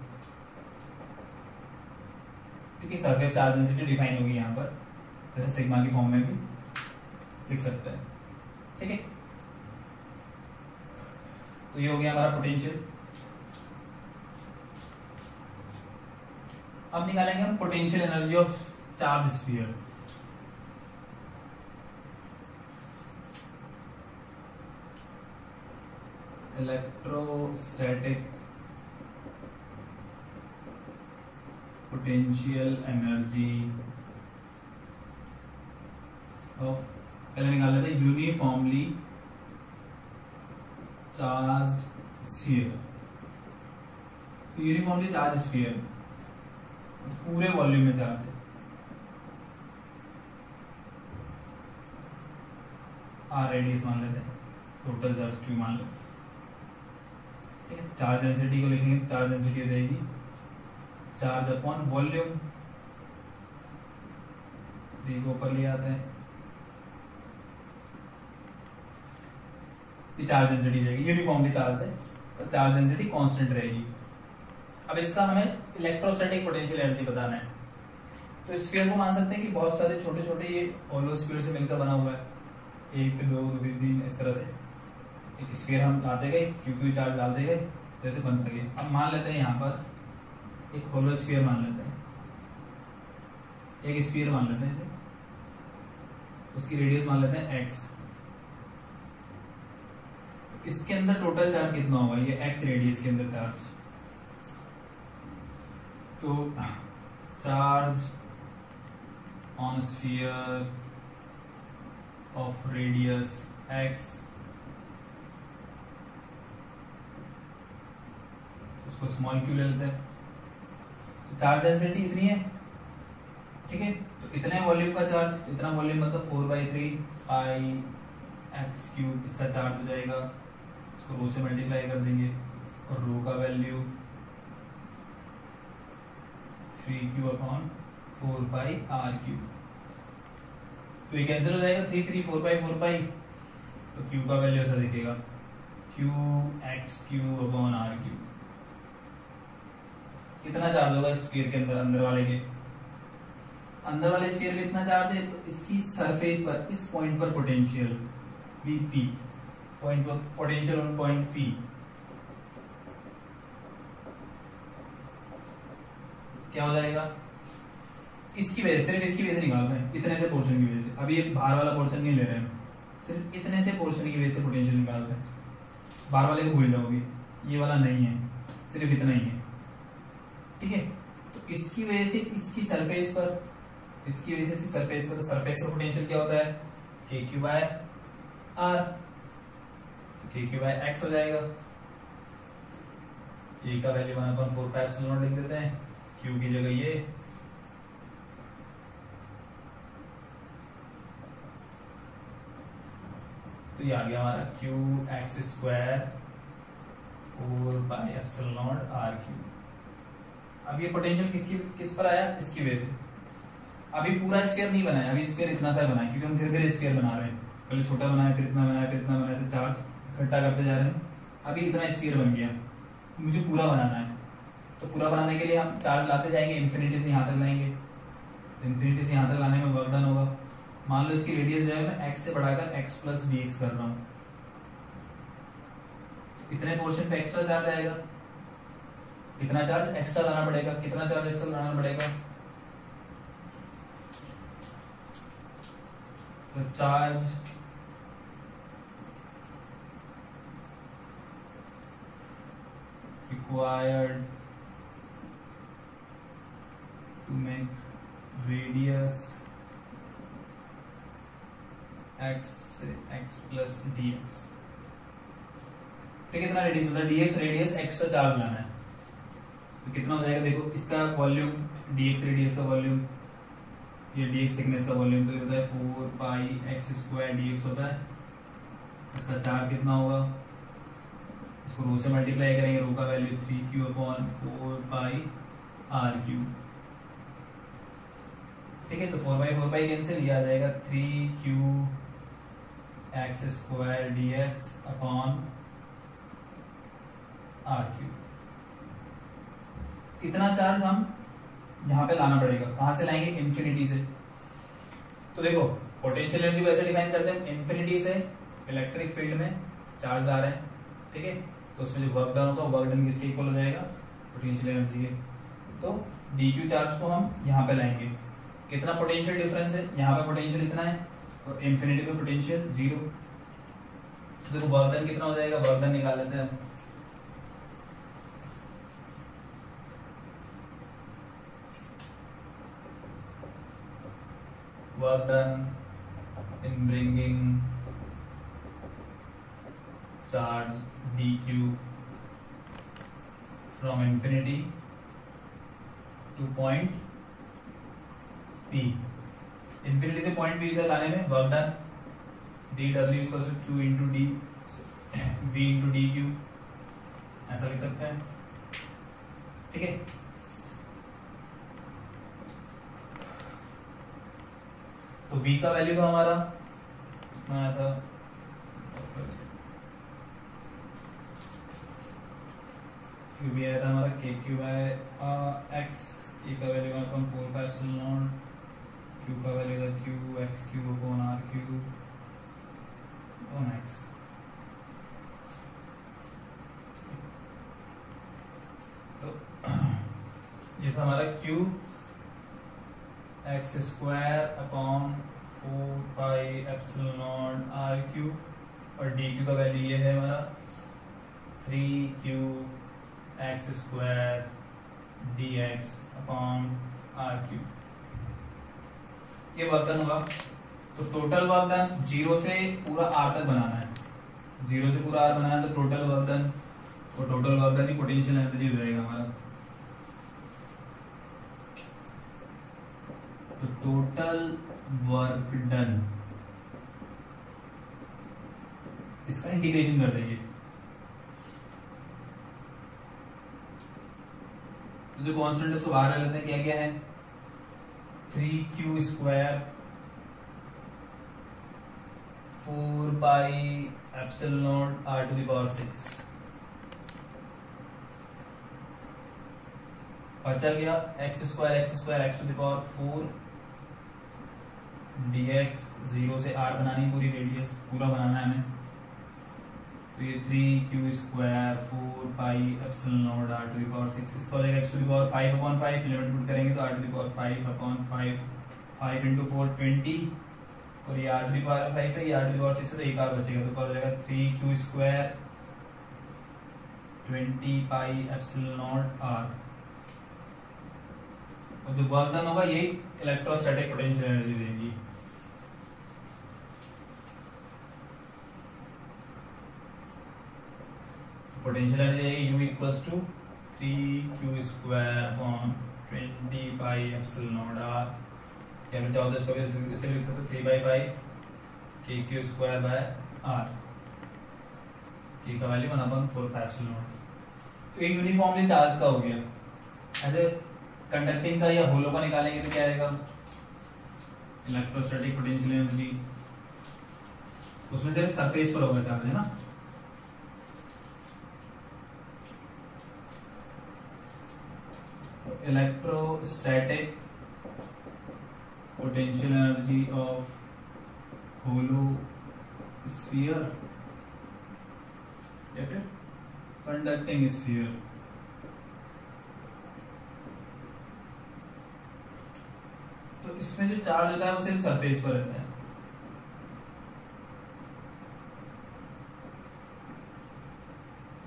ठीक है सरफेस चार्ज डेंसिटी डिफाइन होगी यहाँ पर। जैसे सिग्मा की फॉर्म में भी लिख सकते हैं। ठीक है? तो ये हो गया हमारा पोटेंशियल अब निकालेंगे हम potential energy of charge sphere electrostatic potential energy of पहले निकाल लेते हैं uniformly charge sphere uniformly charge sphere पूरे वॉल्यूम में चार्ज है। आर रेडियस मान लेते हैं। टोटल चार्ज क्यू मान लो है। चार्ज डेंसिटी को लिखेंगे चार्ज डेंसिटी हो जाएगी। चार्ज अपॉन वॉल्यूम थ्री को ऊपर ले आते हैं। ये चार्ज डेंसिटी रहेगी यूनिफॉर्मली चार्ज है। तो चार्ज डेंसिटी कांस्टेंट रहेगी। अब इसका हमें इलेक्ट्रोस्टैटिक पोटेंशियल एनर्जी बताना है। तो स्फीयर को मान सकते हैं कि बहुत सारे छोटे छोटे ये होलो स्फीयर से मिलकर बना हुआ है। एक, दो तीन, इस तरह से। एक स्फीयर हम लाते गए क्यू क्यू चार्ज डालते गए जैसे बनते गए अब मान लेते हैं यहाँ पर एक होलो स्फीयर मान लेते हैं। एक स्फीयर मान लेते हैं इसे। उसकी रेडियस मान लेते हैं एक्स इसके अंदर टोटल चार्ज कितना होगा? ये एक्स रेडियस के अंदर चार्ज तो charge on sphere of radius X उसको स्मॉल क्यू ले लेते हैं? तो चार्ज डेंसिटी इतनी है, ठीक है? तो इतने वॉल्यूम का चार्ज इतना वॉल्यूम मतलब four by three pi X cube इसका चार्ज हो जाएगा। इसको रो से मल्टीप्लाई कर देंगे और रो का value three Q upon four by R Q तो ये कैंसिल हो जाएगा three three four by four by तो क्यू का वैल्यू ऐसा दिखेगा। Q X Q upon R Q कितना चार्ज होगा स्फीयर के अंदर अंदर वाले के? अंदर वाले स्फीयर में इतना चार्ज है तो इसकी सरफेस पर, इस पॉइंट पर पोटेंशियल वी पी पॉइंट पर पोटेंशियल ऑन पॉइंट पी क्या हो जाएगा? इसकी वजह, सिर्फ़ इसकी वजह से निकाल रहे हैं, इतने से पोर्शन की वजह से। अभी ये बाहर वाला पोर्शन नहीं ले रहे हैं। सिर्फ़ इतने से पोर्शन की वजह से पोटेंशियल निकाल रहे हैं। बाहर वाले को भूल जाओगे, ये वाला नहीं है, सिर्फ़ इतना ही है। ठीक है? तो इसकी वजह से इसकी सरफेस पर, इसकी वजह से इसकी सरफेस पर तो सरफेस का पोटेंशियल क्या होता है? K Q by R K Q by X हो जाएगा। ए का value one upon four epsilon लिख देते हैं। क्यू की जगह ये? तो ये आ गया हमारा Q X square four by epsilon R Q अब ये पोटेंशियल किसकी, किस पर आया? इसकी वजह से। अभी पूरा स्क्वायर नहीं बनाया, अभी स्क्वायर इतना सा बनाया, क्योंकि हम धीरे धीरे स्क्वायर बना रहे हैं। पहले छोटा बनाया, फिर इतना बनाया, फिर इतना बनाया चार्ज इकट्ठा करते जा रहे हैं। अभी इतना स्क्वायर बन गया। मुझे पूरा बनाना है। तो पूरा बनाने के लिए हम चार्ज लाते जाएँगे इन्फिनिटी से यहाँ तक लाएँगे। इन्फिनिटी से यहाँ तक लाने में वर्क डन होगा। मान लो इसकी रेडियस जो है, मैं एक्स से बढ़ाकर एक्स प्लस डी एक्स कर रहा हूँ। इतने पोर्शन पे एक्स्ट्रा चार्ज आएगा। कितना चार्ज एक्स्ट्रा लाना पड़ेगा। कितना चार्ज एक्स्ट्रा लाना पड़ेगा? तो charge to make radius x x plus dx तो कितना रेडियस होता है। dx रेडियस एक्स्ट्रा चार्ज लाना है। तो कितना हो जाएगा? देखो, इसका वॉल्यूम dx रेडियस का वॉल्यूम ये dx थिकनेस का वॉल्यूम तो होता है four pi X square dx होता है। इसका चार्ज कितना होगा? इसको रो से मल्टीप्लाई करेंगे। रो का value three Q upon four pi R Q ठीक है तो four by four by cancel आ जाएगा three Q X square D X upon R Q इतना चार्ज हम यहाँ पे लाना पड़ेगा। कहाँ से लाएँगे? इंफिनिटी से। तो देखो पोटेंशियल एनर्जी ऐसे डिफाइन करते हैं। इंफिनिटी से इलेक्ट्रिक फ़ील्ड में चार्ज आ रहे हैं। ठीक है? तो उसमें जो वर्क डन होगा वर्क डन किसके इक्वल हो जाएगा? पोटेंशियल एनर्जी के। तो डी क्यू चार्ज को हम यहाँ पे लाएँगे। कितना पोटेंशियल डिफरेंस है? यहाँ पे पोटेंशियल इतना है और इंफिनिटी पे पोटेंशियल ज़ीरो देखो वर्क डन कितना हो जाएगा? वर्क डन निकाल लेते हैं work done in bringing charge dq from infinity to point infinity से पॉइंट p तक लाने में work done. Dw equals to q into d, v into dq ऐसा लिख सकते हैं। ठीक है? तो v का वैल्यू था हमारा, कितना आया था? क्यू भी आया था हमारा के क्यू बाय एक्स ए का value four five epsilon Q का वैल्यू था Q X cube upon R cube upon X तो ये था हमारा Q X square upon four pi epsilon naught R Q और डी क्यू का वैल्यू ये है हमारा three Q X square D X upon R Q ये वर्क डन होगा। तो टोटल वर्क डन ज़ीरो से पूरा आर तक बनाना है। ज़ीरो से पूरा आर बनाना है तो टोटल वर्क डन और टोटल वर्क डन ही पोटेंशियल एनर्जी हो जाएगा हमारा। तो टोटल वर्क डन इसका इंटीग्रेशन कर देंगे। तो जो कॉन्स्टेंट उसको बाहर लेते हैं। क्या क्या है? Three Q square four by epsilon naught R to the power six बचा गया X square X square X to the power four dx zero से आर बनानी पूरी रेडियस पूरा बनाना है हमें। तो ये three Q square four pi epsilon naught R to the power six इसको लेगा X to the power five upon five limit put करेंगे तो R to the power five upon five five into four twenty और ये are to the power five है, ये are to the power six है तो एक आर बचेगा तो हो जाएगा three Q square twenty pi epsilon naught R और जो वर्क डन होगा ये इलेक्ट्रोस्टैटिक पोटेंशियल एनर्जी देगी। पोटेंशियल एनर्जी आएगी u equals to three Q square upon twenty pi epsilon naught R क्या बचा होता है इसको इसे लिख सकते three by five K Q square by R K का value one upon four five epsilon naught तो ये यूनिफॉर्मली चार्ज का हो गया। ऐसे कंडक्टिंग का या होलो का निकालेंगे तो क्या आएगा? इलेक्ट्रोस्टैटिक पोटेंशियल एनर्जी उसमें सिर्फ़ सरफेस पर होगा चार्ज है ना? Electrostatic potential energy of hollow sphere या फिर conducting sphere तो इसमें जो चार्ज होता है वो सिर्फ़ सरफेस पर रहता है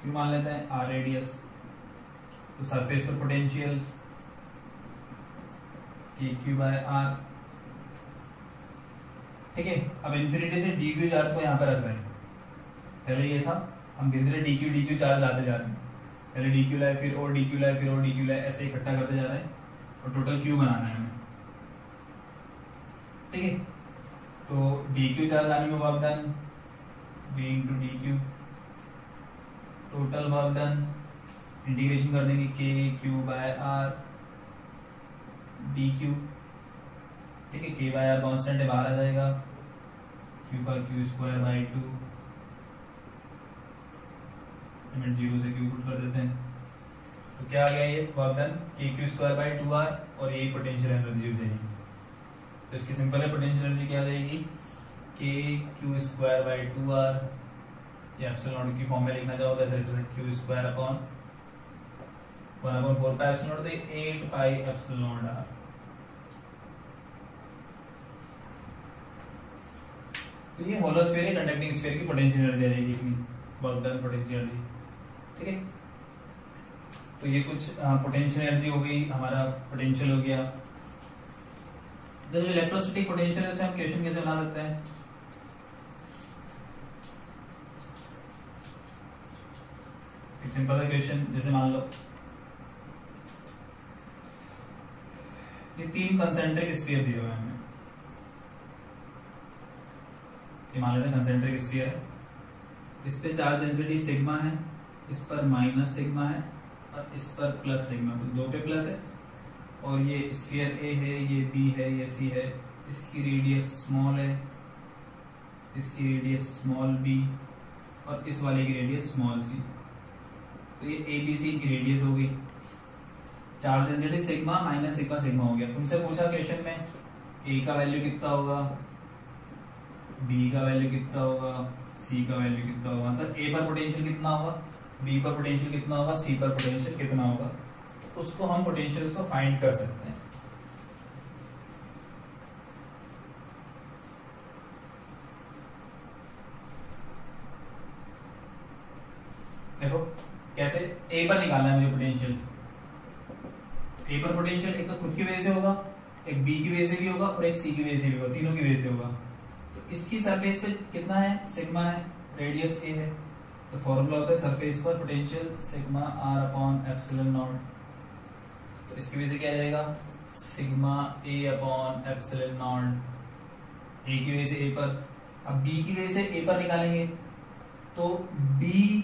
क्यों मान लेते हैं आर रेडियस तो सरफेस पर potential K Q by R ठीक है? अब इन्फिनिटी से डी क्यू चार्ज को यहाँ पर रख रहे हैं। पहले ये था, हम धीरे धीरे D Q D Q charge लाते जा रहे हैं। पहले डी क्यू लाए, फिर और डी क्यू लाए, फिर और डी क्यू लाए, ऐसे इकट्ठा करते जा रहे हैं और टोटल क्यू बनाना है हमें। ठीक है? तो डी क्यू चार्ज लाने में work done V into D Q total work done integration कर देंगे K Q by R D Q ठीक है के बाय आर कॉन्स्टेंट है बाहर आ जाएगा। क्यू का Q square by two limit zero से क्यू पुट कर देते हैं। तो क्या आ गया ये? Work done K Q square by two R और ये पोटेंशियल एनर्जी हो जाएगी। तो इसकी सिंपल है पोटेंशियल एनर्जी क्या आ जाएगी? K Q square by two R या एप्सिलॉन की फॉर्म में लिखना चाहो तो ऐसे Q square upon one upon four pi epsilon तो एट पाई एप्सिलॉन आर तो ये होलो स्फीयर है कंडक्टिंग स्फीयर की पोटेंशियल एनर्जी आ जाएगी इतनी वर्क डन पोटेंशियल एनर्जी ठीक है? तो ये कुछ पोटेंशियल एनर्जी हो गई, हमारा पोटेंशियल हो गया। जो इलेक्ट्रोस्टैटिक पोटेंशियल है, उसे हम क्वेश्चन कैसे बना सकते हैं? एक सिंपल सा क्वेश्चन जैसे मान लो। ये तीन कंसेंट्रिक स्फीयर दिए हुए हैं हमें ये मान लेते हैं कंसेंट्रिक स्फीयर है? इस पे चार्ज डेंसिटी सिग्मा है, इस पर माइनस सिग्मा है और इस पर प्लस सिग्मा तो दो पे प्लस है और ये स्फीयर ए है, ये बी है, ये सी है। इसकी रेडियस स्मॉल है, इसकी रेडियस स्मॉल बी और इस वाले की रेडियस स्मॉल सी तो ये ए बी सी की रेडियस हो गई। Charge density sigma minus sigma sigma हो गया। तुमसे पूछा क्वेश्चन में ए का वैल्यू कितना होगा? बी का वैल्यू कितना होगा? सी का वैल्यू कितना होगा? मतलब ए पर पोटेंशियल कितना होगा? बी पर पोटेंशियल कितना होगा? सी पर पोटेंशियल कितना होगा? उसको हम पोटेंशियल उसको फाइंड कर सकते हैं। देखो, कैसे? ए पर निकालना है मुझे पोटेंशियल ए पर पोटेंशियल एक तो खुद की वजह से होगा, एक बी की वजह से भी होगा और एक सी की वजह से भी होगा, तीनों की वजह से होगा। इसकी सरफेस पे कितना है? सिग्मा है रेडियस ए है। तो फॉर्मूला होता है सरफेस पर potential sigma R upon epsilon naught तो इसकी वजह से क्या जाएगा? Sigma A upon epsilon naught A की वजह से ए पर। अब बी की वजह से ए पर निकालेंगे। तो बी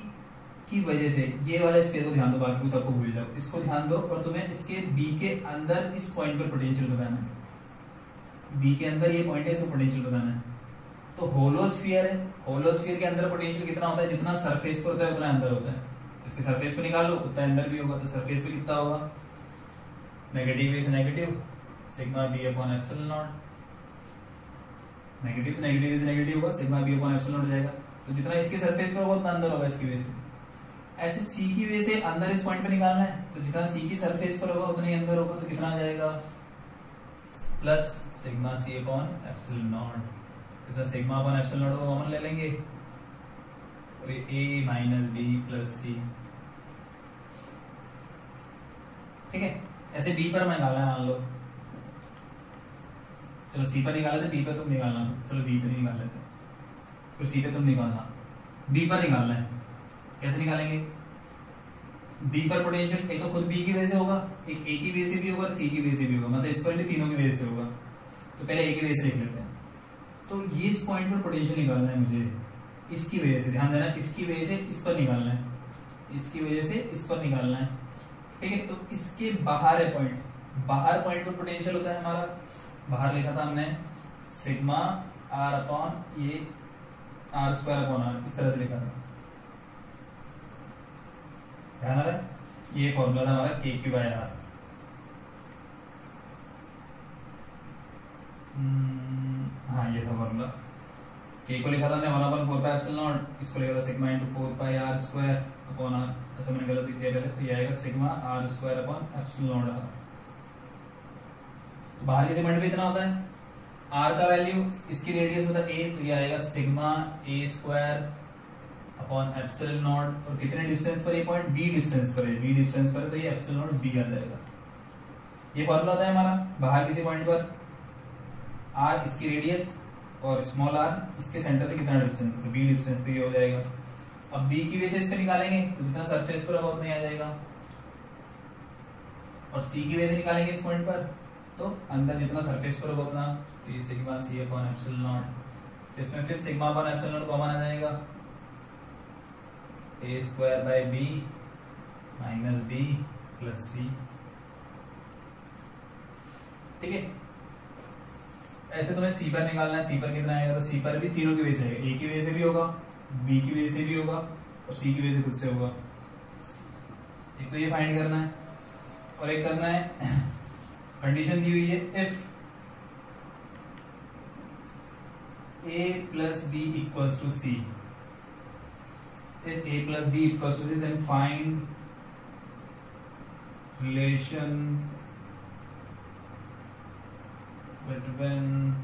की वजह से ये वाले स्फीयर को ध्यान दो, बाकी सबको भूल जाओ। इसको ध्यान दो और तुम्हें इसके बी के अंदर इस पॉइंट पर पोटेंशियल बताना है। बी के अंदर ये पॉइंट है, इसको पोटेंशियल बताना है। तो होलोस्फीयर है। होलोस्फीयर के अंदर पोटेंशियल कितना होता है? जितना सरफेस पर होता है, उतना अंदर होता है। तो इसके सरफेस पे निकालो, उतना अंदर भी होगा तो सरफेस पे कितना होगा? Negative is negative sigma B upon epsilon naught negative negative is negative होगा सिग्मा बी अपॉन एप्सिलॉन हो जाएगा। तो जितना इसके सरफेस पर होगा, उतना अंदर होगा इसकी वजह से। ऐसे सी की वजह से अंदर इस पॉइंट पे निकालना है। तो जितना सी की सरफेस पर होगा, उतना ही अंदर होगा तो कितना आ जाएगा? Plus sigma C upon epsilon naught इसमें सिग्मा अपॉन एप्सिलॉन नॉट को कॉमन ले लेंगे। और a minus B plus C ठीक है? ऐसे बी पर मैं निकालना मान लो। चलो सी पर निकाले थे बी पर तुम निकालना। चलो b पर निकाल लेते फिर c पे तुम निकालना। बी पर निकालना है। कैसे निकालेंगे? बी पर पोटेंशियल एक तो खुद बी की वजह से होगा, एक ए की वजह से भी होगा और c की वजह से भी होगा। मतलब इस पर भी तीनों की वजह से होगा। तो पहले ए की वजह से लिख लेते हैं। तो ये इस पॉइंट पर पोटेंशियल निकालना है मुझे। इसकी वजह से, ध्यान देना, इसकी वजह से इस पर निकालना है। इसकी वजह से इस पर निकालना है। ठीक है तो इसके बाहर है पॉइंट बाहर पॉइंट पर पोटेंशियल होता है हमारा। बाहर लिखा था हमने सिग्मा आर अपॉन ये आर स्क्वायर अपॉन आर इस तरह से लिखा था। ध्यान आ रहा है? ये फॉर्मूला था हमारा के क्यू बाय आर हाँ ये था फॉर्मूला के को लिखा था हमने one upon four pi epsilon naught इसको लिखा था sigma into four pi R square upon R ऐसा मैंने गलत लिख दिया पहले तो ये आएगा sigma R square upon epsilon naught R तो बाहर के सेगमेंट पे इतना होता है। आर का वैल्यू इसकी रेडियस होता है ए तो ये आएगा sigma A square upon epsilon naught और कितने डिस्टेंस पर ये पॉइंट बी डिस्टेंस पर है बी डिस्टेंस पर है तो ये एप्सिलॉन नॉट बी आ जाएगा। ये फॉर्मूला है हमारा, बाहर किसी पॉइंट पर। आर इसकी रेडियस और स्मॉल आर इसके सेंटर से कितना डिस्टेंस है बी डिस्टेंस पे हो जाएगा। अब बी की वजह से इस पे निकालेंगे तो जितना सरफेस पर होगा उतना आ जाएगा। और सी की वजह निकालेंगे इस पॉइंट पर तो अंदर जितना सरफेस पर होगा उतना तो ये sigma C upon epsilon naught इसमें फिर sigma upon epsilon naught common आ जाएगा। A square by B minus B plus C ठीक है? ऐसे तुम्हें सी पर निकालना है सी पर कितना आएगा तो सी पर भी तीनों की वजह से ए की वजह से भी होगा बी की वजह से भी होगा, और सी की वजह से खुद से होगा। एक तो ये फाइंड करना है, और एक करना है कंडीशन दी हुई है if A plus B equals to C a plus b equals to c, then find relation between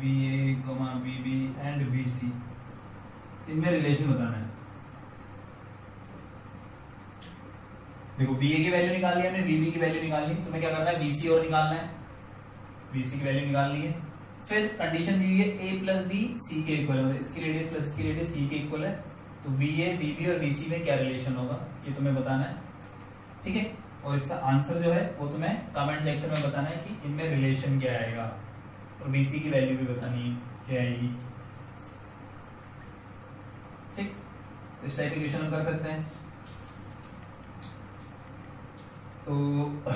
VA, VB and VC इनमें रिलेशन बताना है। देखो VA की वैल्यू निकाल ली हमने की वैल्यू निकालनी तुम्हें क्या करना है? VC और निकालना है। VC की वैल्यू निकालनी है। फिर कंडीशन दी हुई है ए प्लस बी सी के इक्वल है। इसकी रेडियस प्लस इसकी रेडियस सी के इक्वल है। तो वी ए बी बी और बी सी में क्या रिलेशन होगा? ये तुम्हें बताना है। ठीक है? और इसका आंसर जो है, वो तुम्हें कमेंट सेक्शन में बताना है कि इनमें रिलेशन क्या आएगा। और बीसी की वैल्यू भी बतानी क्या आएगी। ठीक? इस टाइप के क्वेश्चन कर सकते हैं। तो [clears throat]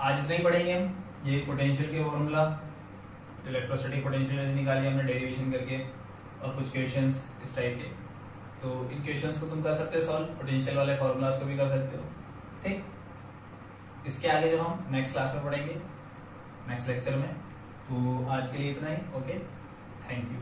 आज इतना ही पढ़ेंगे हम। ये पोटेंशियल के फॉर्मूला इलेक्ट्रोस्टैटिक पोटेंशियल निकाली हमने डेरिवेशन करके, और कुछ क्वेश्चंस इस टाइप के। तो इन क्वेश्चंस को तुम कर सकते हो सॉल्व पोटेंशियल वाले फॉर्मूलाज को भी कर सकते हो। ठीक? इसके आगे जो हम नेक्स्ट क्लास में पढ़ेंगे नेक्स्ट लेक्चर में। तो आज के लिए इतना ही ओके थैंक यू